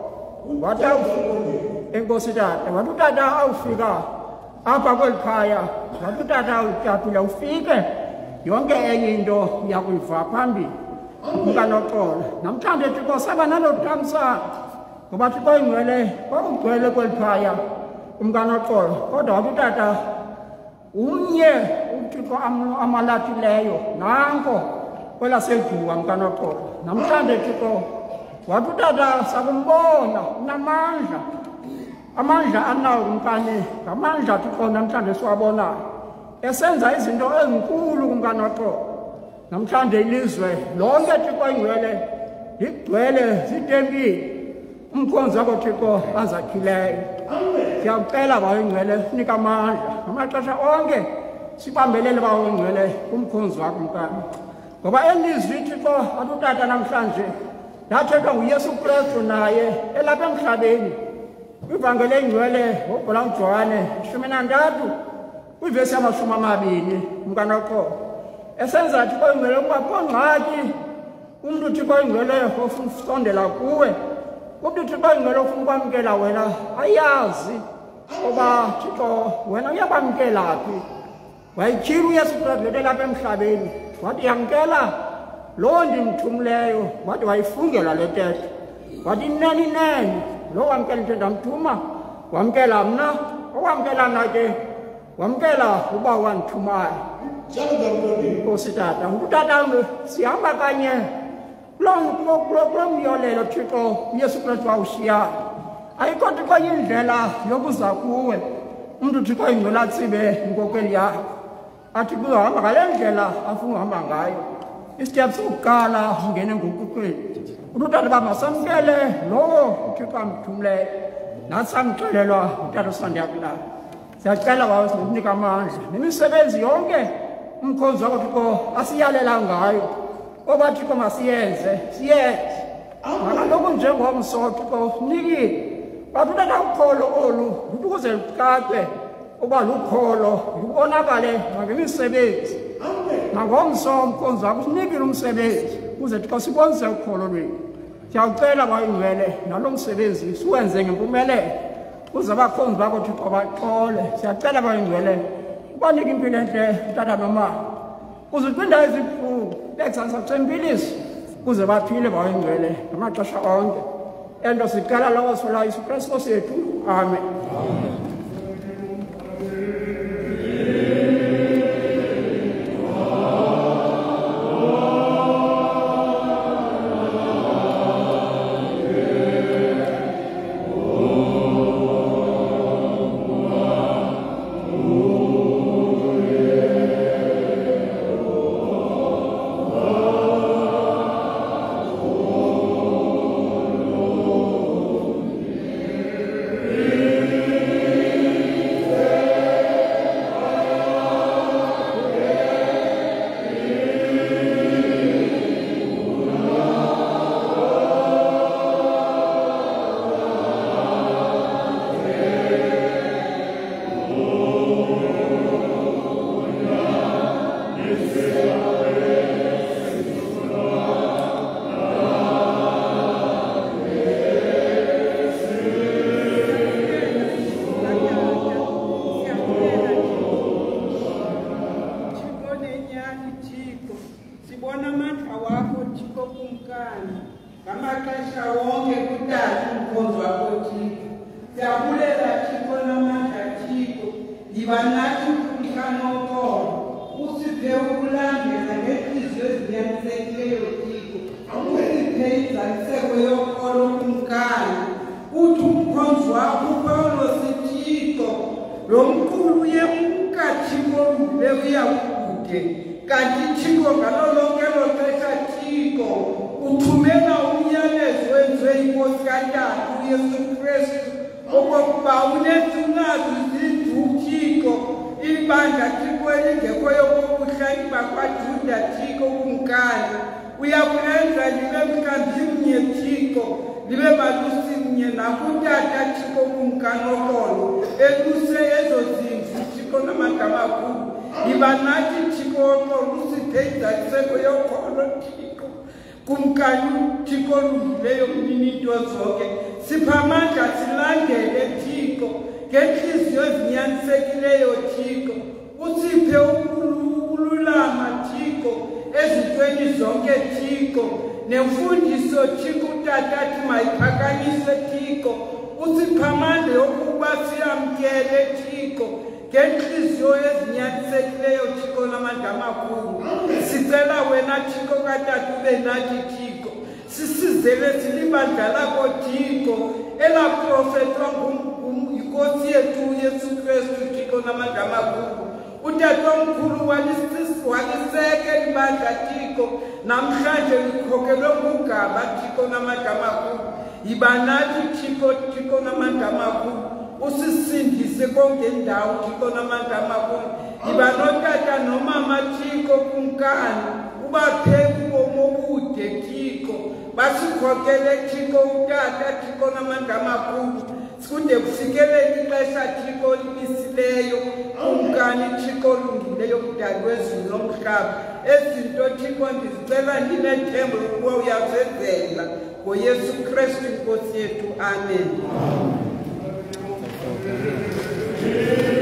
wathi enkosi tata wathi utata awufika apha kweli khaya wathi utata awutapile ufike yonke enye into yakuyiva phambili. Mkanoxolo namhlanje thixo saba nalo thamsanqa ngoba thixo ingcwele kwakugcwele kweli khaya umkanoxolo. Kodwa wathi utata umnye uthixo amalathileyo nanko kwelasejuwa mkanoxolo namhlanje thixo wathi utata sakumbona unamandla. Amandla anawo kumkani ngamandla thixo namhlanje siwabonayo esenza izinto ezinkulu kumkanoxolo namhlanje ilizwe lonke thixo ingcwele ligcwele zitempile. Umkhonzi wakho thixo azakhileyo. Siyakucela bawo ingcwele sinika amandla. Ngamaxesha onke sibambelele bawo ingcwele kumkhonzi wakho mkani ngoba elizwi thixo athi utata namhlanje lathethwa nguyesu kristu naye elapha emhlabeni. Kwivangeli engcwele ngobhola ujohane ishumi nantathu kwivesi yamashumi amabini mkanoxolo esenza thixo ingcwele ukuba kho ngxaki umntu thixo ingcwele ofuna usondela kuwe umntu thixo ingcwele ofuna ukwamkela wena ayazi oba thixo wena uyakwamkela phi uyesu kristu elapha emhlabeni wathi yamkela loo ndimthumileyo wathi wayifungela le tete wathi neni neni lo wamkela into ndamthuma wamkela mna owamkelana ke wamkela uba wandithumayo nkosi tata utata sihamba kanye kulo myolelo thixo uyesu kristu wawushiyayo ayikho thixo indlela yokuza kuwe umntu thixo ingcwela atsibe inkokeli yakho athi kuhamba ngale ndlela afuna uhamba ngayo. Isitep sokuqala ungene ngokukweli utata uba masamkele lowo uthixo amthumileyo nathi samxelelwa utata usandiyakulala siyacela wawo sinokunika amandla. Nemisebenzi yonke umkhonzi wakho thixo asiyalela ngayo. Oba thixo masiyenze siyenze. Makaloku njengomso thixo sinikile bathi utata ukholo olu luthi ukuze lucace uba lukholo lubonakale ngangemisebenzi nangomso umkhonzi wakho usinikile umsebenzi ukuze thixo sibonise ukholo lwethu. Siyawucela bayingcwele nalo msebenzi siwenze ngempumelelo ukuze abakhonzi bakho thixo baxole siyacela bayingcwele ubanike impilo entle utata nomama kuze kwindawo ezibuhlungu bexanisa kusempilisi ukuze baphile bayingcwele ngamaxesha onke. Ento sicela lowo sola yesu kristu sethu amen. Thixo katata uyesu kristu okokuba Thixo ibandla Thixo elingekhoyo kokuhlalima kwaJuda Thixo kumkani uyakulenza libe mkambi mnye thixo libe balusi mnye nakutata thixo kumkanokolo eluse ezo zimvu thixo namagama akulu yiba nathi thixo woxolo usiphe inzaliseko yokholo thixo kumkani thixo olungileyo kunini into zonke. Sipha amandla silandele thixo ngeentliziyo ezinyanisekileyo thixo. Usiphe ukululama thixo ezintweni zonke thixo. Nemfundiso thixo utata athi mayiphakanyiswe thixo. Usiphe amandla yokuba siyamkele thixo. Ngeentliziyo ezinyanisekileyo thixo namandla amakhulu sicela wena thixo katata ube nathi thixo sisizele silibandla lakho thixo elaprofethwa yinkosi yethu uyesu kristu thixo namandla amakhulu utatomkhulu waliseke libandla thixo namhlanje likhokelwe ngugaba thixo namandla amakhulu yiba nathi thixo thixo namandla amakhulu usisindise konke ndawo thixo namandla amakhulu yiba notata nomama thixo kumkani ubapheki ubomi obude thixo. Basikhokele thixo utata thixo namandla amakhulu sikude kufikelele ixesha thixo libisileyo kumkani thixo olungileyo kudali wezulu nomhlaba. Ezinto thixo ndizicela ndinethembo yokuba uyazenzela. Ngoyesu kristu inkosi yethu amen Amen.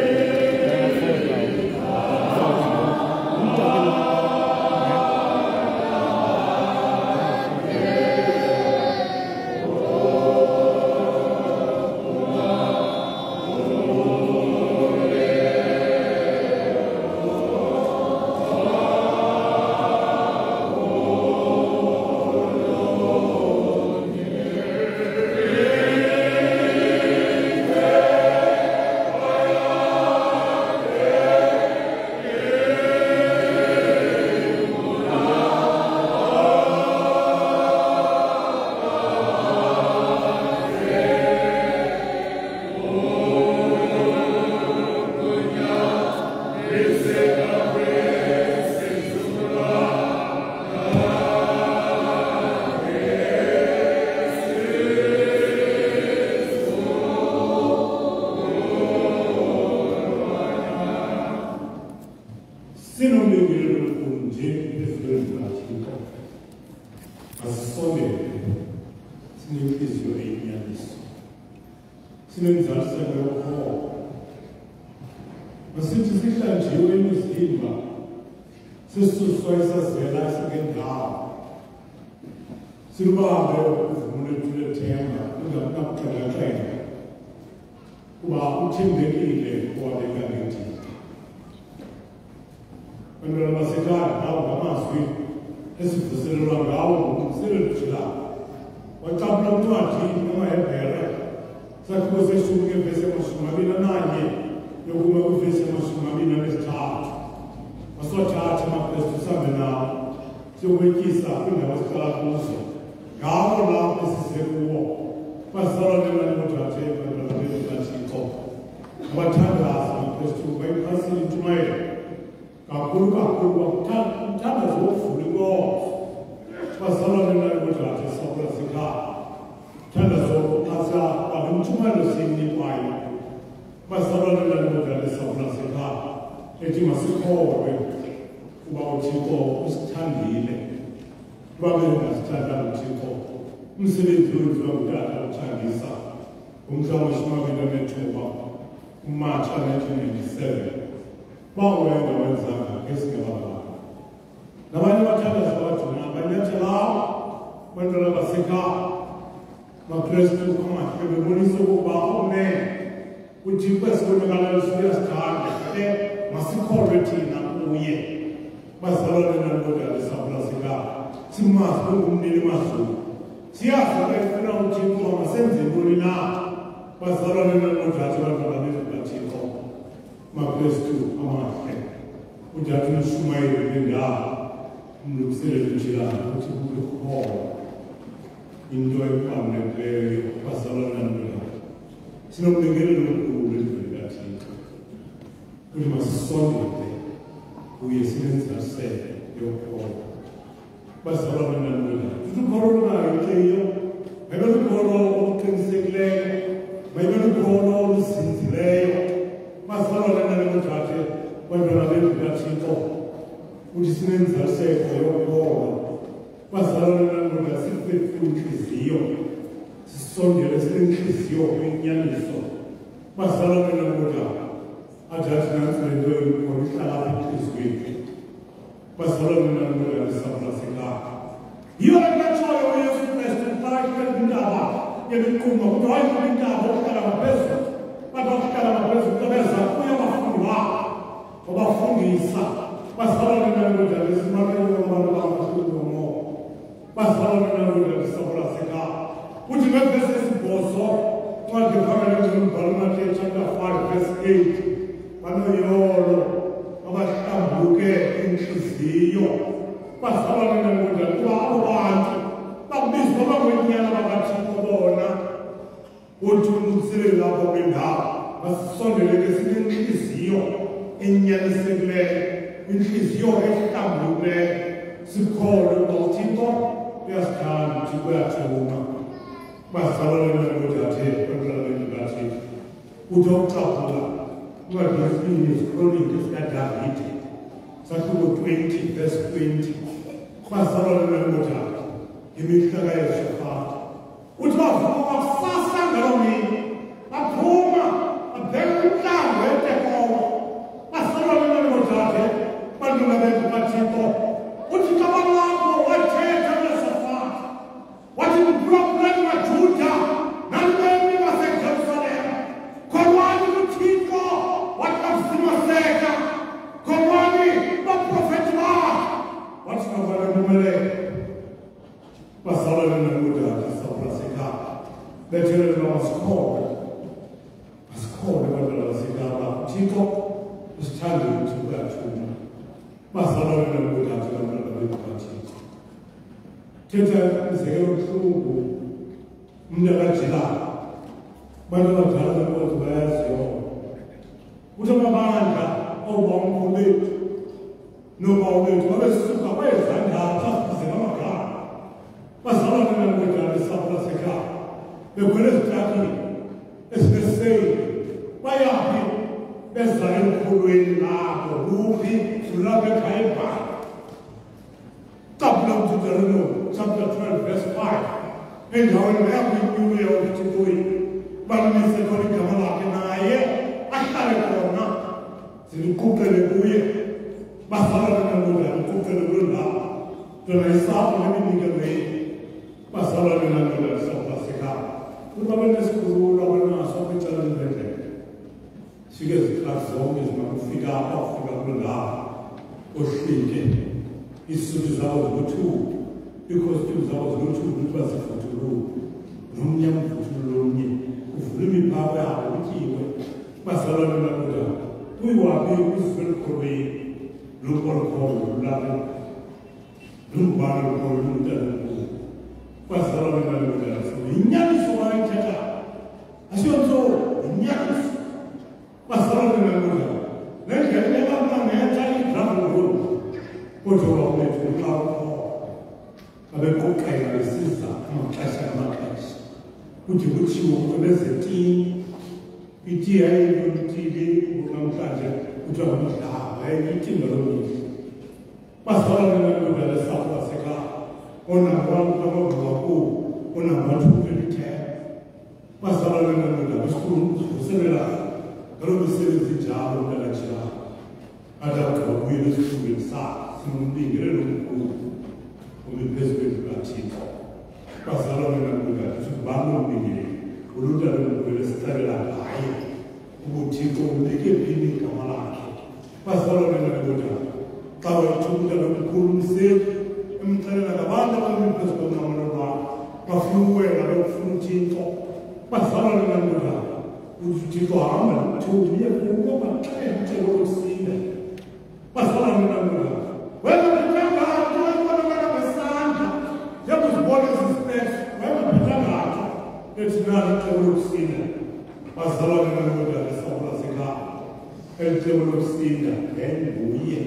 sokwetyisa kwiindawo sihlala kuzo. Ngabo lapho size kuwo. Basisalalelane odatheka nababeli kathixo? Abathandazi bakristu bayiphasile intshumayelo. Kakhulu kakhulu bakuthandazi wokuvula inkonzo basisalalelane odathe sakula sikhaya? Thandazi wokuqasa bangentshumayelo siyinikwayo basisalalelane odathe sakula sikhaya? Ethi masikholwe kuba uthixo usithandile kuba bengasithandanga uthixo umsebenzi wenziwa ngutata uthangisa ngomhla wamashumi abini amethuba umatsha 1997 bawuwenza wenzanga ngesingebababa nabanye abathandazi abajona banyathelayo bantwana basekhaya bakristu amahle bebonisa ukuba umene uthixo esibonakalayo siyasithanda ke masikholwe thina kuye masalolena sablasika simaso umnini maso siyadlala ifuna uthixo masenze ntoni na masalolena nodathi bantwana bethikathixo makrestu amahle udathi ushumayele nendawo umlungiselelo njilana ukuthi kube khona into ebalulekileyo masalolena ntoa sinombekelelo omkhulu endlweni kathixo kuthi masisondele 우예수는 자세 욕고 마사바는 남니다 주도 걸어나 이제요 매번 걸어 캔슬레 매번 걸어 신슬레 마사바는 남은 자세 매번 아들 같이도 우리스는 자세 욕고 마사바는 남은 자세 뜻이요 sisondele silenhliziyo kwinyaniso masalomena kudawo adjustments we're doing for Italab is weak. Barcelona Nangoya is South Africa. You are not sure you're interested, like Kandaba, Yemikuma, Roy Kandaba, Kalama Besa, Madok Kalama Besa, Kabesa, Kuyamafunga, Obafungisa, Barcelona Nangoya is Mario Marlama Kudomo, Barcelona Nangoya is South Africa. Would you make this is Bozo? Twenty-five minutes in Balma, chapter five, verse eight. Banoyolo abahlambuke inhliziyo. Bazalwane nangoda kuba abo bantu babizwa bangwenyana bakathixo bona uthi umsebenzi lapho kwendawo basisondeleke sinenhliziyo enyanisekileyo inhliziyo ehlambukileyo sikholwe uba uthixo uyasithanda uthixo uyathuma. Bazalwane nangodathe bantwana bethu kathixo. Uthi okucaphula who you grasping is calling this David. Satuko 20, verse 20. Masarolo lwemothathu. Imihlaka yeShafati. Uthi bavuka kusasa ngalo mini. you have been yetekowa. Masarolo lwemothathu. Bandula bethu kaThixo. Uthi xa abantu wakho wathetha neShafati. Wathi kuphula Ore, Masala Buddha, Masala Prasika, the children was called, was called Buddha Prasika, Tito was standing to that children. Masala Buddha, Masala Buddha, Tito is a true Mnabachila, Buddha Prasika was Utamabanda, Obama Buddha, نبوّض ونسوق ويزعلها تخفز مكة وصلنا من الوجه لصبر سكاع يقول استعقل اسم السيد ويعطي بزعل كل العاب روحي ترابك هيبقى طب لو تدرنوا chapter 12 verse 5 and how will help you way of to do it but me se va fara na ngoda mtutela lona tona so na mininga so pasala na ngoda South Africa so bene sikhulula abana sokucela indlela sike zikhathi zonke zingakufika apha ufika kula ohlike isizulu zawo zokuthu ikhostume zawo zokuthu ukuthi bazifuthulule nomnye amvuthululo omnye uvule imiphako yabo kutyiwe basalwane nakuda kuyiwabe kwizifelo elikhulweni itiye ayinto ndithile namhlanje kuthiwa ngumdlalo 아이들 찐거든 마사라는 그 배를 싸우다 세가 오나만 하고 가고 오나만 총을 이렇게 마사라는 그 배를 수금 수세라 그러고 세우지 자로 내라지라 아자 그 위를 수금 싸 수금 빙그를 놓고 우리 베스베드 같이 마사라는 그 배를 수금 만원 빙그리 우리들은 그 스타일을 아예 우리 지금 우리에게 비밀 가만히 basolole nakudala xawa ithumkela mkhulu elicebo lokusinda yayinguye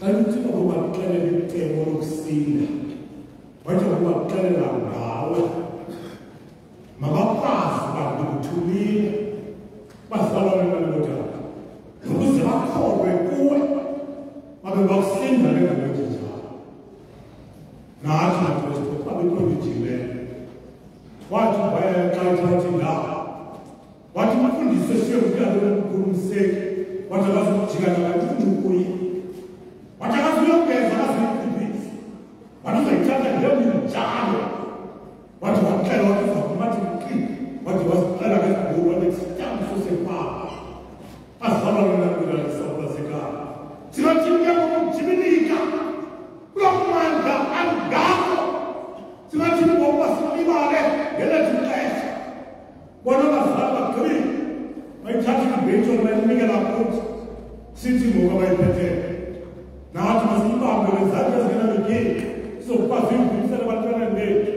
xa ndithiwa kuba kuxelela icebo lokusinda wathi kuba kuxelela ngawe mabakwazi bantu kuthulile bazalwane balelotata nokuze bakholwe kuwe babe bakusinda ngezinto njalo nathi makristu xa bekhonijileyo wathi xa ithathi ngawo wathi umfundisi esiye kuyalona kukhulumiseke wathi akazokujika nakatundukuye wathi akazuyogeza akazuyikhibhisi wathi uzoyithatha ngemini njalo wathi waxela wathi uzakumathi mki wathi wazixela ngezibulo wathi sitamso sepapa azibalolena kulalesabula sekala sinothike ngokumjibilika kulomandla angako. Sinothini ngokuba silibale ngelethi bona bazali bagqibe bayithatha ibentsho bayinikela kuthi sithi ngoku abayiphetheyo nathi masiyibambe ngezandla ezingenamigeli sizokuba ziyibuyisele abantwana bethu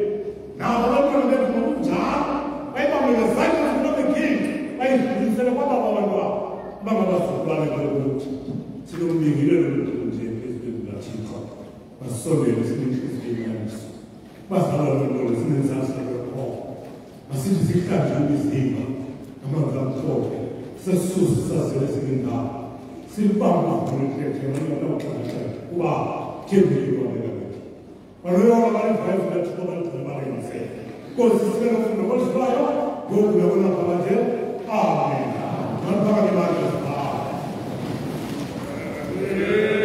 nabo abantwana bethu ngokunjalo bayibambe ngezandla ezingenamigeli bayibuyisele kwababa abantwana abangabazukulwane balekuthi silombingelelo luthu nje ezibeni kathixo basisondele sinentliziyonyaniso bazalwa loo nto sinenzasakekhoa masizikanye imizimba amanzabuhlobo sesisuse saziwe singendawo silibamba ngoluthethenxelaxelaxela kuba thembelikonekaethu baluyona balivayivu bethixo baligcina balenze nkosi sibenofunda kodlulayo ngokuya konaphaka nje amen de bandla amém.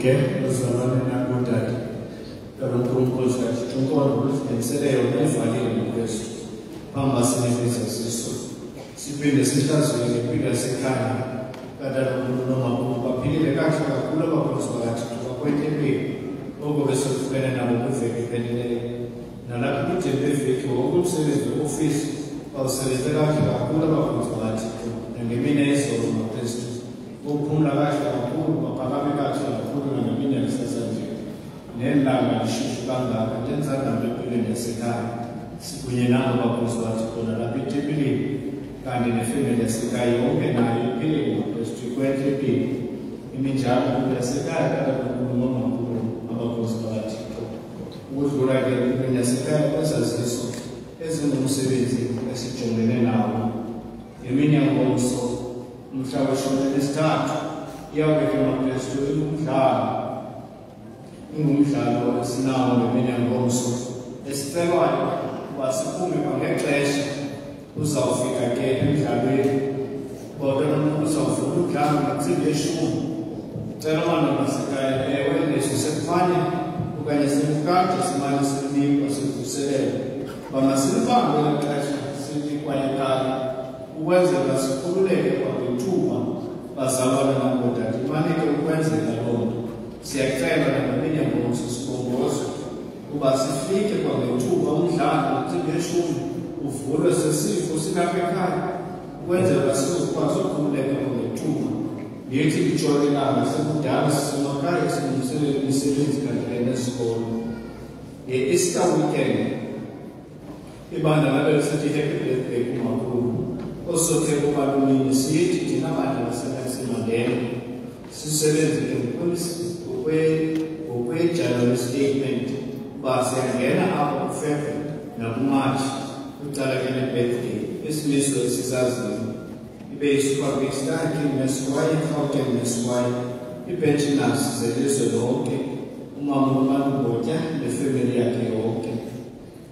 qualquer razão na verdade. Então, não estou de um ano, tem que ser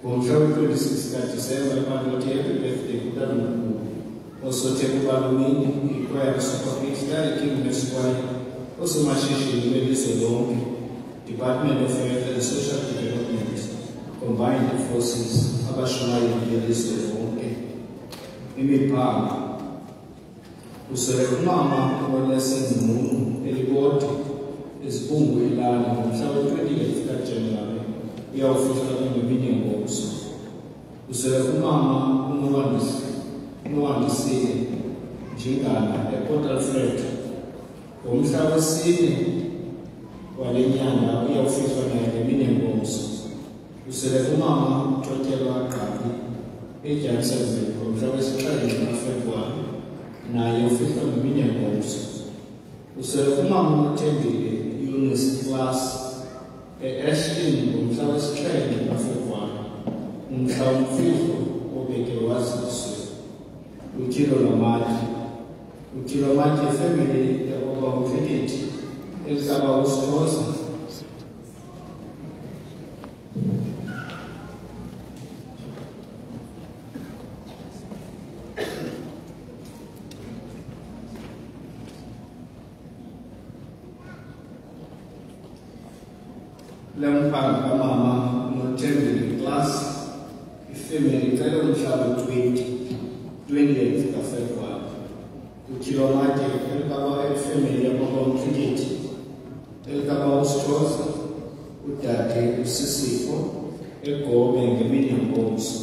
ngomhlawumbe 26 kadisemba ebalotele department of health and social development combined forces abashumayeli belizwe lonke imiphanga usele umama olesenzimunu elikodwa izikhungu ilali ngomhla we-28 kajanuwari e ao funcionamento do mínimo bolsa O seu umama umwandisi umwandisi njengana ePort Alfred ngomhla wesine wale nyanga uyawufihla naye nemini ngomso usele umama uTotelwa Gqabi eJohnsonville ngomhla wesixhenxe kaFebruwari o ufihlwa nemini ngomso usele umama uThembile Eunice classe as in umhlawa sixhenxe bafebruwari umhla umfihlo obekelwazi é utyilo lwamatye utyilo lwamatye ifemeli yakwabawukhekethi elisaba kusixhosa sisifo egobe ngemini yombuso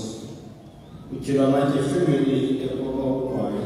utyeba amatye efemeli ekoba ukwayo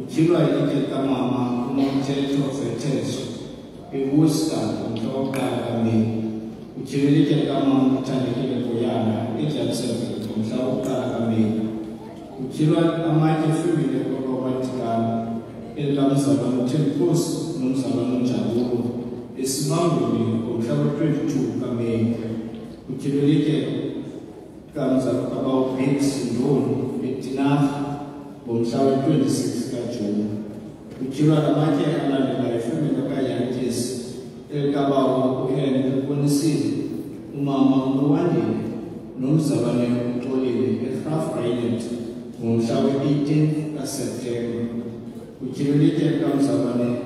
utyhilwa ilitye likamama unomthetho vetezo eworcester ngomhla wokuqala kameyi utyhilwe ilitye likamama uthandekile boyana ejanisonville ngomhla wokuqala kameyi utyhilwa amatye efemile kwakwabatikana elikamzalwane uthembikosi nomzalwane unjabulo esimangweni ngomhla we-22 kameyi utyhilwe ilitye kamzalwa kabawubig sindoni etinarha ngomhla we-26 kajuni utyhilwa namatye alandelayo efemeli kayantyisi elikabawo uhenry ubonisile umama unowandile nomzalwane uxolile eraf island ngomhla we-18 kaseptemba utyhilwe ilitye likamzalwane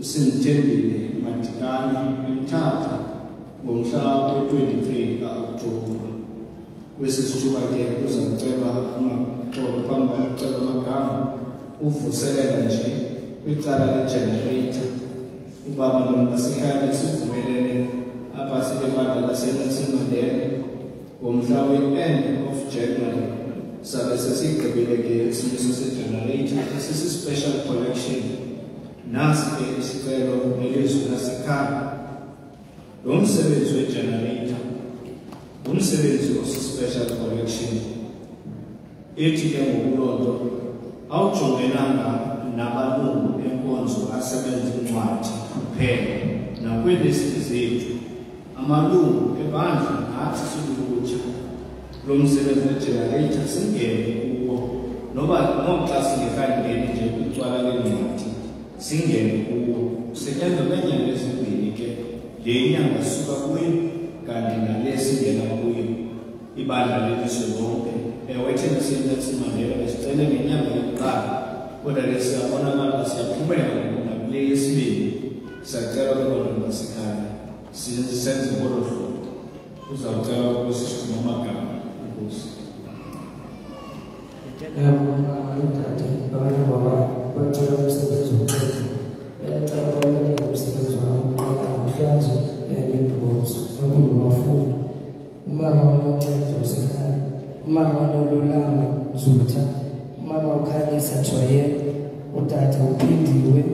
usimthembile madikani emthatha ngomhla we-23 kaoktoba kwesi sithuba ke kuza kucelwa amaxolo phambi kokucela amagama uvuselela nje kwicala legenerator. Ubaba nomasikhaya sivumelene apha silebandla lasenelson mandela ngomhla we-end of january. Sabe sesigqibile ke isimiso segenerator esisi-special collection nasi ke isicelo nelizwi lasekhaya. Lo msebenzi wegenerator ngumsebenzi osi-special collection. Ethi ke ngokulonto awujongenanga nabalungu enkonzo asebenza incwadi kuphela. Nakweelisti zethu amalungu ebandla nathi silulutsha lo msebenzi wegenerator singene kuwo. Noba noxa singekangeni nje kwicwala lencwadi singene kuwo. Usetyenzwa ngeenyanga ezimbini ke. Le inyanga suka kuyo kanti nale singena kuyo. Ibandla lelizwe lonke waiting season simane esicela ngenyanga yokuqala kodwa ke siyabonakala siyaphumela nakule yesibili siyacela kodwa masikhaya senze ngolo hlobo uzawucela ukuba sisigcine amagama ukuze udade abantu baba bacela umsebenzi wokuqeda bayacela babaluleke umsebenzi waboqeda namhlanje and imbozo nokuba bafunda umama unonceda usekhaya mama onolulama zutha mama ukhanyisa joyela utata uphindiwe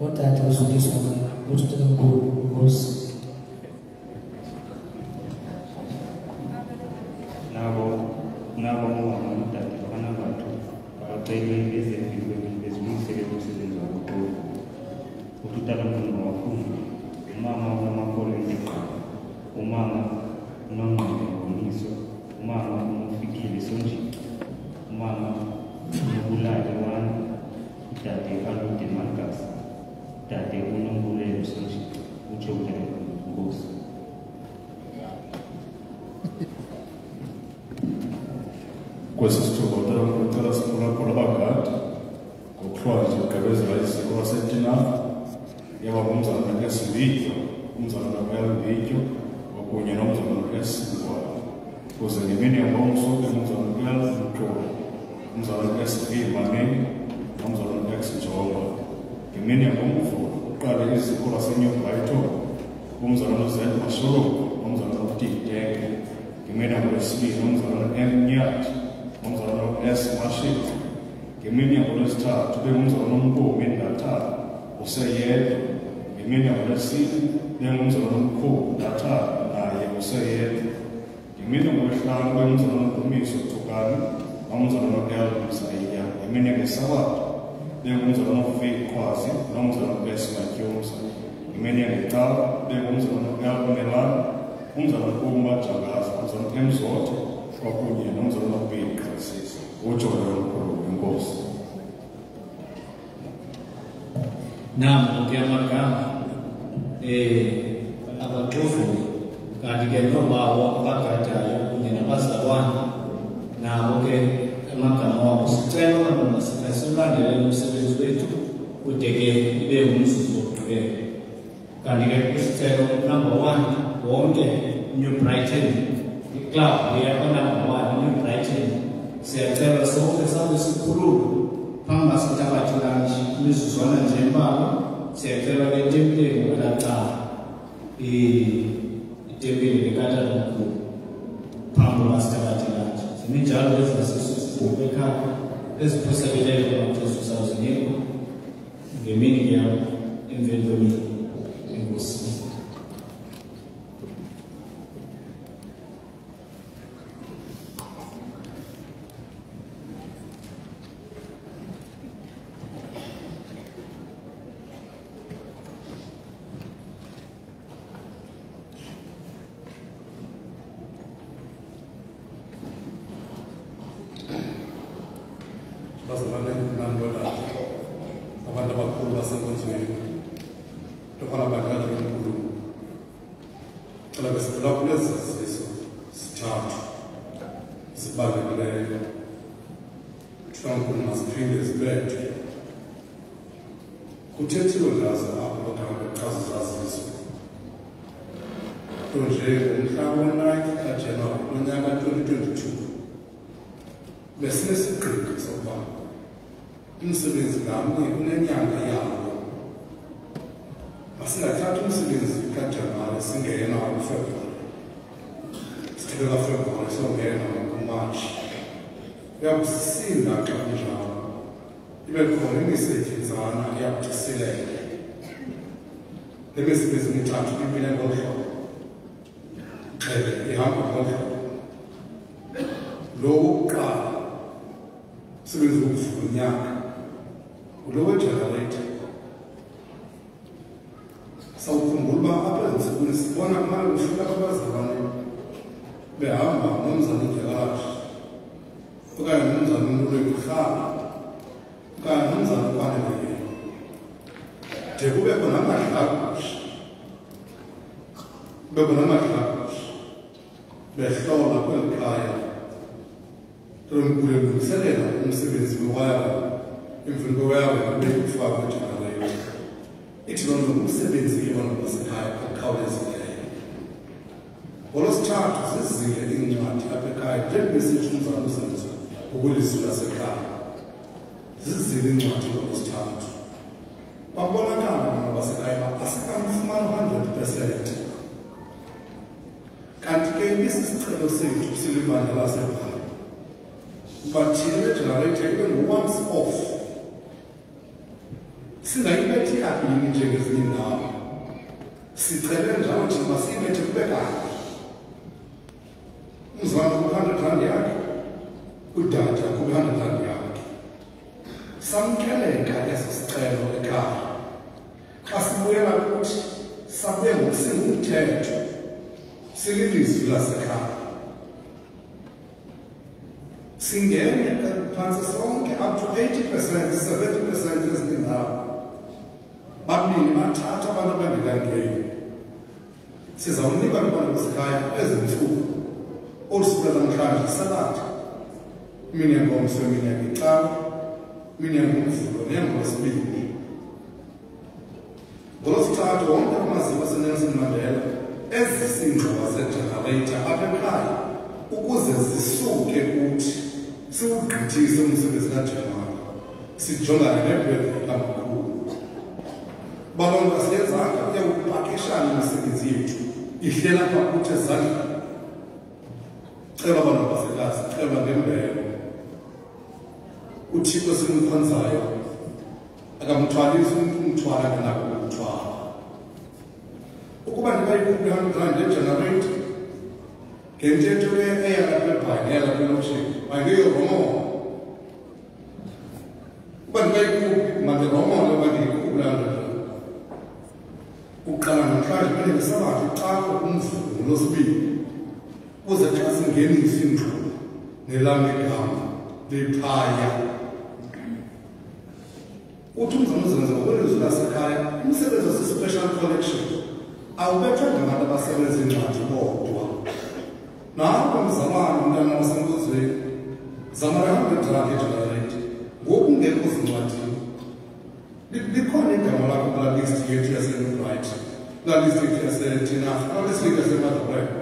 utata uzuliswa uthutankulu ngosi nabo nabo umama nodade banabantu bacelile ezempilweni bezilungisele umama unamakolo eliqala umama Sinji, Mama, Nukula Dewan, Tate Halu de Marcas, Tate Unungule Sinji, Uchokere Gosu. kwesi sithokozela ukucela a abagadi ngokuthiwa nje ugabezela iziko lasetinafa yaba ngumzalwana o umzalwana kuyalindityo okunye nomzalwana esingwane uzanibeni abom soke nomzana l mtolo umzalwane sv mameni nomzalwane x njoba ngemini yabomvu uqale izikolo lasenyubaito umzalwane z masholo nomzalwane utiteke ngemini yabolwesibili umzalwane m nyat nomzalwane s mashiti ngemini yabolwesithathu bengumzalwane omkumi ndathathu useyedwa ngemini yabolwesine bengumzalwane omkhulu ndathathu naye useyedwa emine ngomhlanu kwemzono mdumiso thukani nomzono noelvis ayiya emine ngesabato bengumzono nofiqhwazi nomzono besimatyumsa imini yangecawa bengumzono noelmelana umzono kumajagaza umzono emzotho kwakunye nomzono nokuyiqhasisa utsho lomkhulu wenkosi nam nonke amagama um abacovuli kanti ke nobawo abagadayo kunye nabazalwane nabo ke amagama wabo sicela abantwana basekhaya siwulandelele umsebenzi wethu kude ke ibe ngumzuzu wokugqibela kanti ke kwisicelo number one wonke new brighton iclub yeyanumber one new brighton siyacela sonke sabe sikhulule phambi kwasithabathi lanje imizuzwana nje embalwa siyacela ke etempileni kwelaqala itempile temberi rekatanhuku pambo vasikavati vacho zvinejalo ezinasisisikuhweka eziphosakeleyo amajesu sawuzinekwa ngeminiki yam emveni kwemini enkosini bamba ngumzana igerashi okanye ngumzana umluleko rhaba okanye ngumzana ukwaneleyo de kubekho namadlakusha kubekho namadlakusha behlola kweli khaya kulungiselela umsebenzi wabo emveni kwewabo kubekufakwa ejana leyo ithi loo nto ngumsebenzi yona wasekhaya okhawulezileyo ngolwesithathu zizile iincwadi apha ekhaya njengobesithi umzana uzenzo ukwelizwi lasekhaya zizile iincwadi ngolwesithathu babonakala bona basekhaya uba asikamfumana u-hundred percent kanti ke isisicelo sethu silibandla lasebhaya uba thina begenerator ibe ngu-once off singayibethi kabini njengezinye indawo sicele njalo thina masiyibethe kube kanye umzwana ku-hundred rand yakhe udada ku-hundred rand yakhe. Samkeleka eso sicelo ekhaya. Xa sibuyela kuthi sabuye ngokusingumthetho sililizwi lasekhaya. Singene phantsi sonke up to 80 percent 70 percent ezinye ndawo babini bathatha abantu abangekangeni. Sizawunika abantu basekhaya ezintsuku olu suku lanamhlanje sabatha imini yangomso iminyaka icawa imini yangomvulo neyangolwesibini ngolwesithathu wonke amaziko asenelson mandela ezisingxowa zegenerator apha ekhaya ukuze zisuke kuthi siwugqithise umsebenzi kajanuwari sijongane nebhedi kamakhulu baloo nto asiyenzanga uyakupakisha ihlale imisebenzi yethu ihlela apha kuthi ezandleni cela abantu basekazi cela ngembeko. Uthixo simkhonzayo akamthwalisi umntu umthwala akanako ukuthwala. Ukuba ndikayikuphi hundred rand egenerator ngentetho le eyalapha ebhangela kwelokishini mangeyorongo uba ndikayikuphi mandirongole uba ndiyikuphi hundred rand uqala namhlanje mele ndisabathi xa umvulo losibini 我在这是给你信主，你让你讲，你怕呀？uthumzamuzanza ngokwelizulasekhaya umsebenzi wase-special collection. Awubethwa ngabantu abasebenza incwadi bodwa nakho mzamane umntana wasemkuzweni zamarahambedrake generate ngoku ngekho zincwadini likhona igama lakho kulaa list yethu yasenbright kulaa list yethu yasethinafa kulaa list yethu yasemadobreto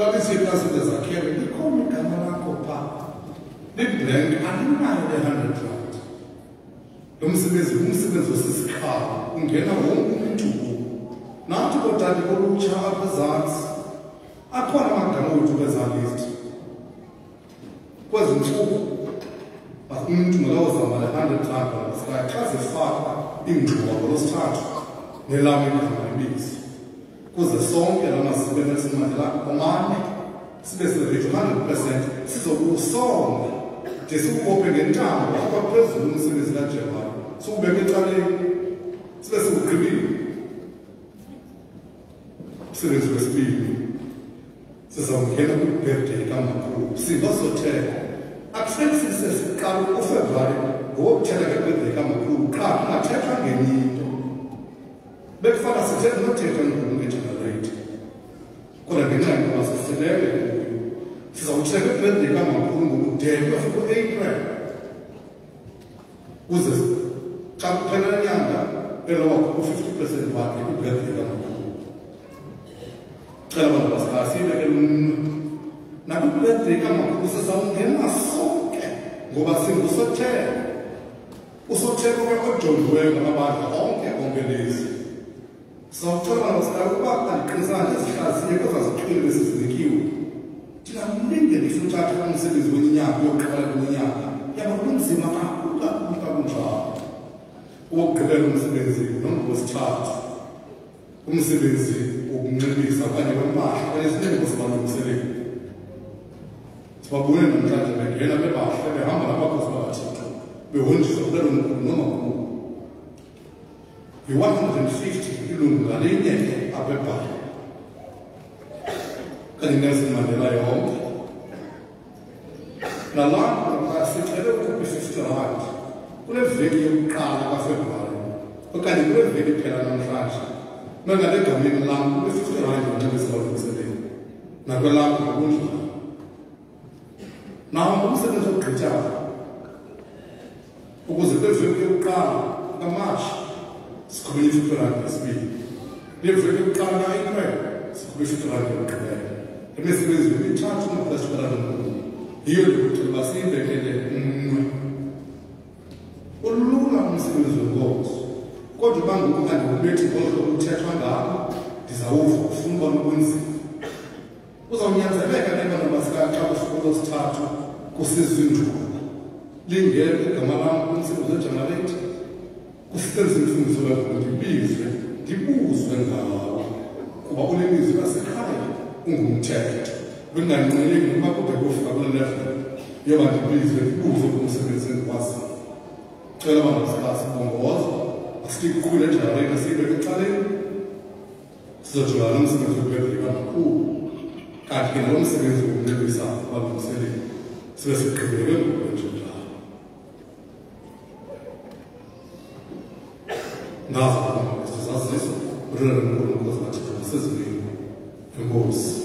kulaa list yethu yasedezakhele likhona igama lakho phaa liblank alinayo le-hundred rand. Lo msebenzi umsebenzi osisikhawu ungena wonke umntu nathi kodade kolutsha apha ezantsi akhona amagama wethu kwezaa list kwezi ntsuku umntu makawuzama le-hundred rand nabasikayo xa zifaka ingxuba ngolosithathu nelam igama libizo kuze sonke la maziko enesimandela omane sibe sirejo hundred percent sizokusonga de sikukhophe ngentambo apha phezulu umsebenzi kajehova sikubeke ecaleni sibe sikugqibile umsebenzi wesibili sizawungena kwibirthday kamakhulu singazotheka akusenisise siqala ufebruwari ngokuthetha ngebirthday kamakhulu qha kungathethwa ngenye into bekufana sithetha nothetha ngoku ngegenerate kodwa ngenxa yokuba sisilele kuyo sizawutsheka ibirthday kamakhulu ngokudede bafika u-april kuze xa kuphela nyanga elowakho u-fifty percent wakhe kwibirthday kamakhulu cela abantu basikasibeke lumnwe nakwibirthday kamakhulu sizawungena sonke ngoba singusotheko usotheko ke ojongiweyo ngamabandla onke onke lezi. Sizawucela basikala ukuba andiqinisana nezihlaziye kwezaziqhile besizinikiwe ndingamlinge ndifuna uthatha umsebenzi wenyanga uyoqala kwenyanga yaba kunzima kakhulu kakhulu kakunjalo. Ukugqibela umsebenzi nongowesithathu umsebenzi wokunxibisa okanye wempahla okanye sinengo sibalungiselele sibabone namhlanje bengena bebahle behamba nabakhosi bakathixo behonjiswa kulelo mkhulu nomakhulu yi-one and fifty ilungu ngalinye apha ebhali kanye nelson mandela yonke nalapho sicele ukhuphe i-fifty rand kule veki yokuqala kafebruwari okanye kule veki phela namhlanje mengale gameni lam kule-fifty rand yoncebisa balungiselele nakwelapho ngokunjalo nawo ngumsebenzi wokugqityayo ukuze kweveki yokuqala Scrooge Uttarakhand Speed. Devo fazer o carro na Inglaterra, Scrooge Uttarakhand. É nesse mesmo, ele está com uma das paradas. E eu digo que você entende uma. Ulula umsebenzi wenkonzo. Kodwa uba ngokungandiwubethi ngolu hlobo kuthethwa ngabo, ndizawuva ufuna uba nokwenziwa. Uzawunyanzeleka ke bana basikaxa kwesikolo sithathu kusizwe induna. Lingeke igama lam umsebenzi wejamaleti kusenza imfundiso yakho ndibizwe ndibuzwe ngawo kuba unemizwi lasekhaya ungumthetho. Benganqineleki nokuba kude kufika kule level yoba ndibizwe ndibuze kumsebenzi endikwaziyo cela bangasikasi bongoza asitiqhubile ejenerate siyibeke ecaleni. Sizojongana nomsebenzi wokubedlika kakhulu kanti ke nalo msebenzi wokunelisa abalungiseleli sibe sigqibeke ngokwenjenjalo Нас будемо зв'язатися з Рером Козначиком, це з ним. Голос.